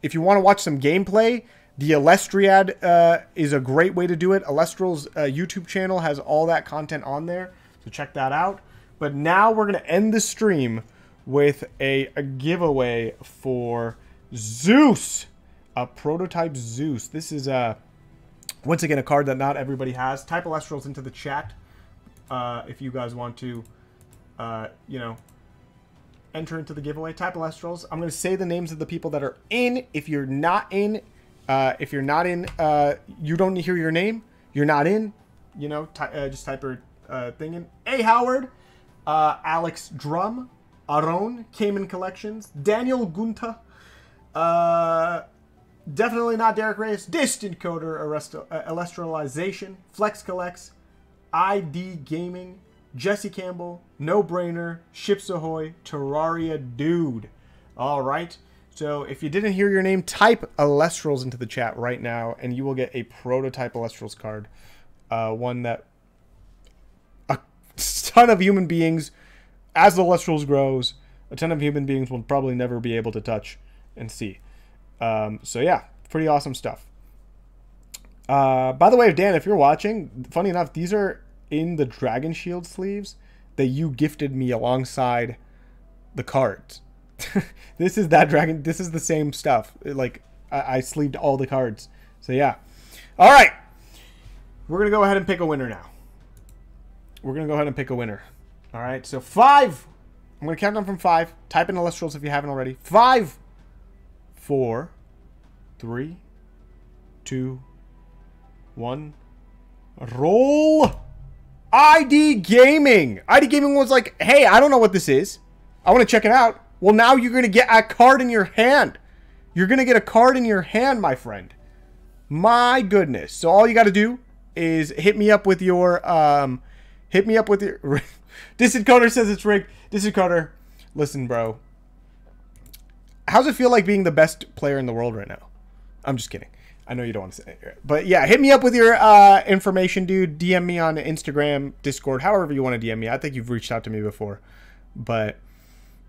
[SPEAKER 1] if you want to watch some gameplay, the Elestriad uh, is a great way to do it. Elestral's uh, YouTube channel has all that content on there, so check that out. But now we're going to end the stream with a, a giveaway for Zeus, a prototype Zeus. This is a uh, once again a card that not everybody has. Type Elestrals into the chat uh, if you guys want to, uh, you know, enter into the giveaway. Type Elestrals. I'm going to say the names of the people that are in. If you're not in, uh, if you're not in, uh, you don't hear your name. You're not in. You know, uh, just type your uh, thing in. A Howard, uh, Alex Drum, Aron, Cayman Collections, Daniel Gunta, uh, definitely not Derek Reyes, Distant Coder, Arresto, Electrolization, Flex Collects, ID Gaming, Jesse Campbell, No Brainer, Ships Ahoy, Terraria Dude. All right. So if you didn't hear your name, type Elestrals into the chat right now, and you will get a prototype Elestrals card. Uh, one that a ton of human beings, as the Elestrals grows, a ton of human beings will probably never be able to touch and see. Um, so yeah, pretty awesome stuff. Uh, by the way, Dan, if you're watching, funny enough, these are in the Dragon Shield sleeves that you gifted me alongside the cards. <laughs> this is that dragon. This is the same stuff. Like I, I sleeved all the cards. So yeah. All right. We're gonna go ahead and pick a winner now. We're gonna go ahead and pick a winner. All right. So five. I'm gonna count down from five. Type in Elestrals if you haven't already. Five, four, three, two, one. Roll. ID Gaming. ID Gaming was like, hey, I don't know what this is. I want to check it out. Well, now you're going to get a card in your hand. You're going to get a card in your hand, my friend. My goodness. So all you got to do is hit me up with your, um, hit me up with your, <laughs> Distant Coder says it's rigged. Distant Coder, listen, bro. How's it feel like being the best player in the world right now? I'm just kidding. I know you don't want to say it, but yeah, hit me up with your uh, information, dude. DM me on Instagram, Discord, however you want to DM me. I think you've reached out to me before, but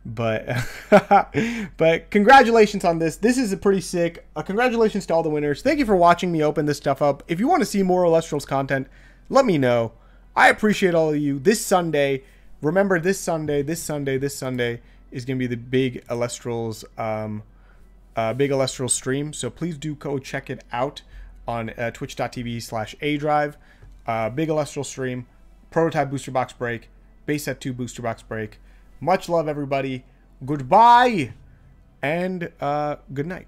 [SPEAKER 1] but <laughs> but congratulations on this. This is a pretty sick. Uh, congratulations to all the winners. Thank you for watching me open this stuff up. If you want to see more Elestrals content, let me know. I appreciate all of you. This Sunday, remember this Sunday, this Sunday, this Sunday is going to be the big Elestrals, um, uh, big Elestral stream. So please do go check it out on uh, twitch.tv slash A Drive. Uh, big Elestral stream, prototype booster box break, base set 2 booster box break. Much love, everybody. Goodbye and uh, good night.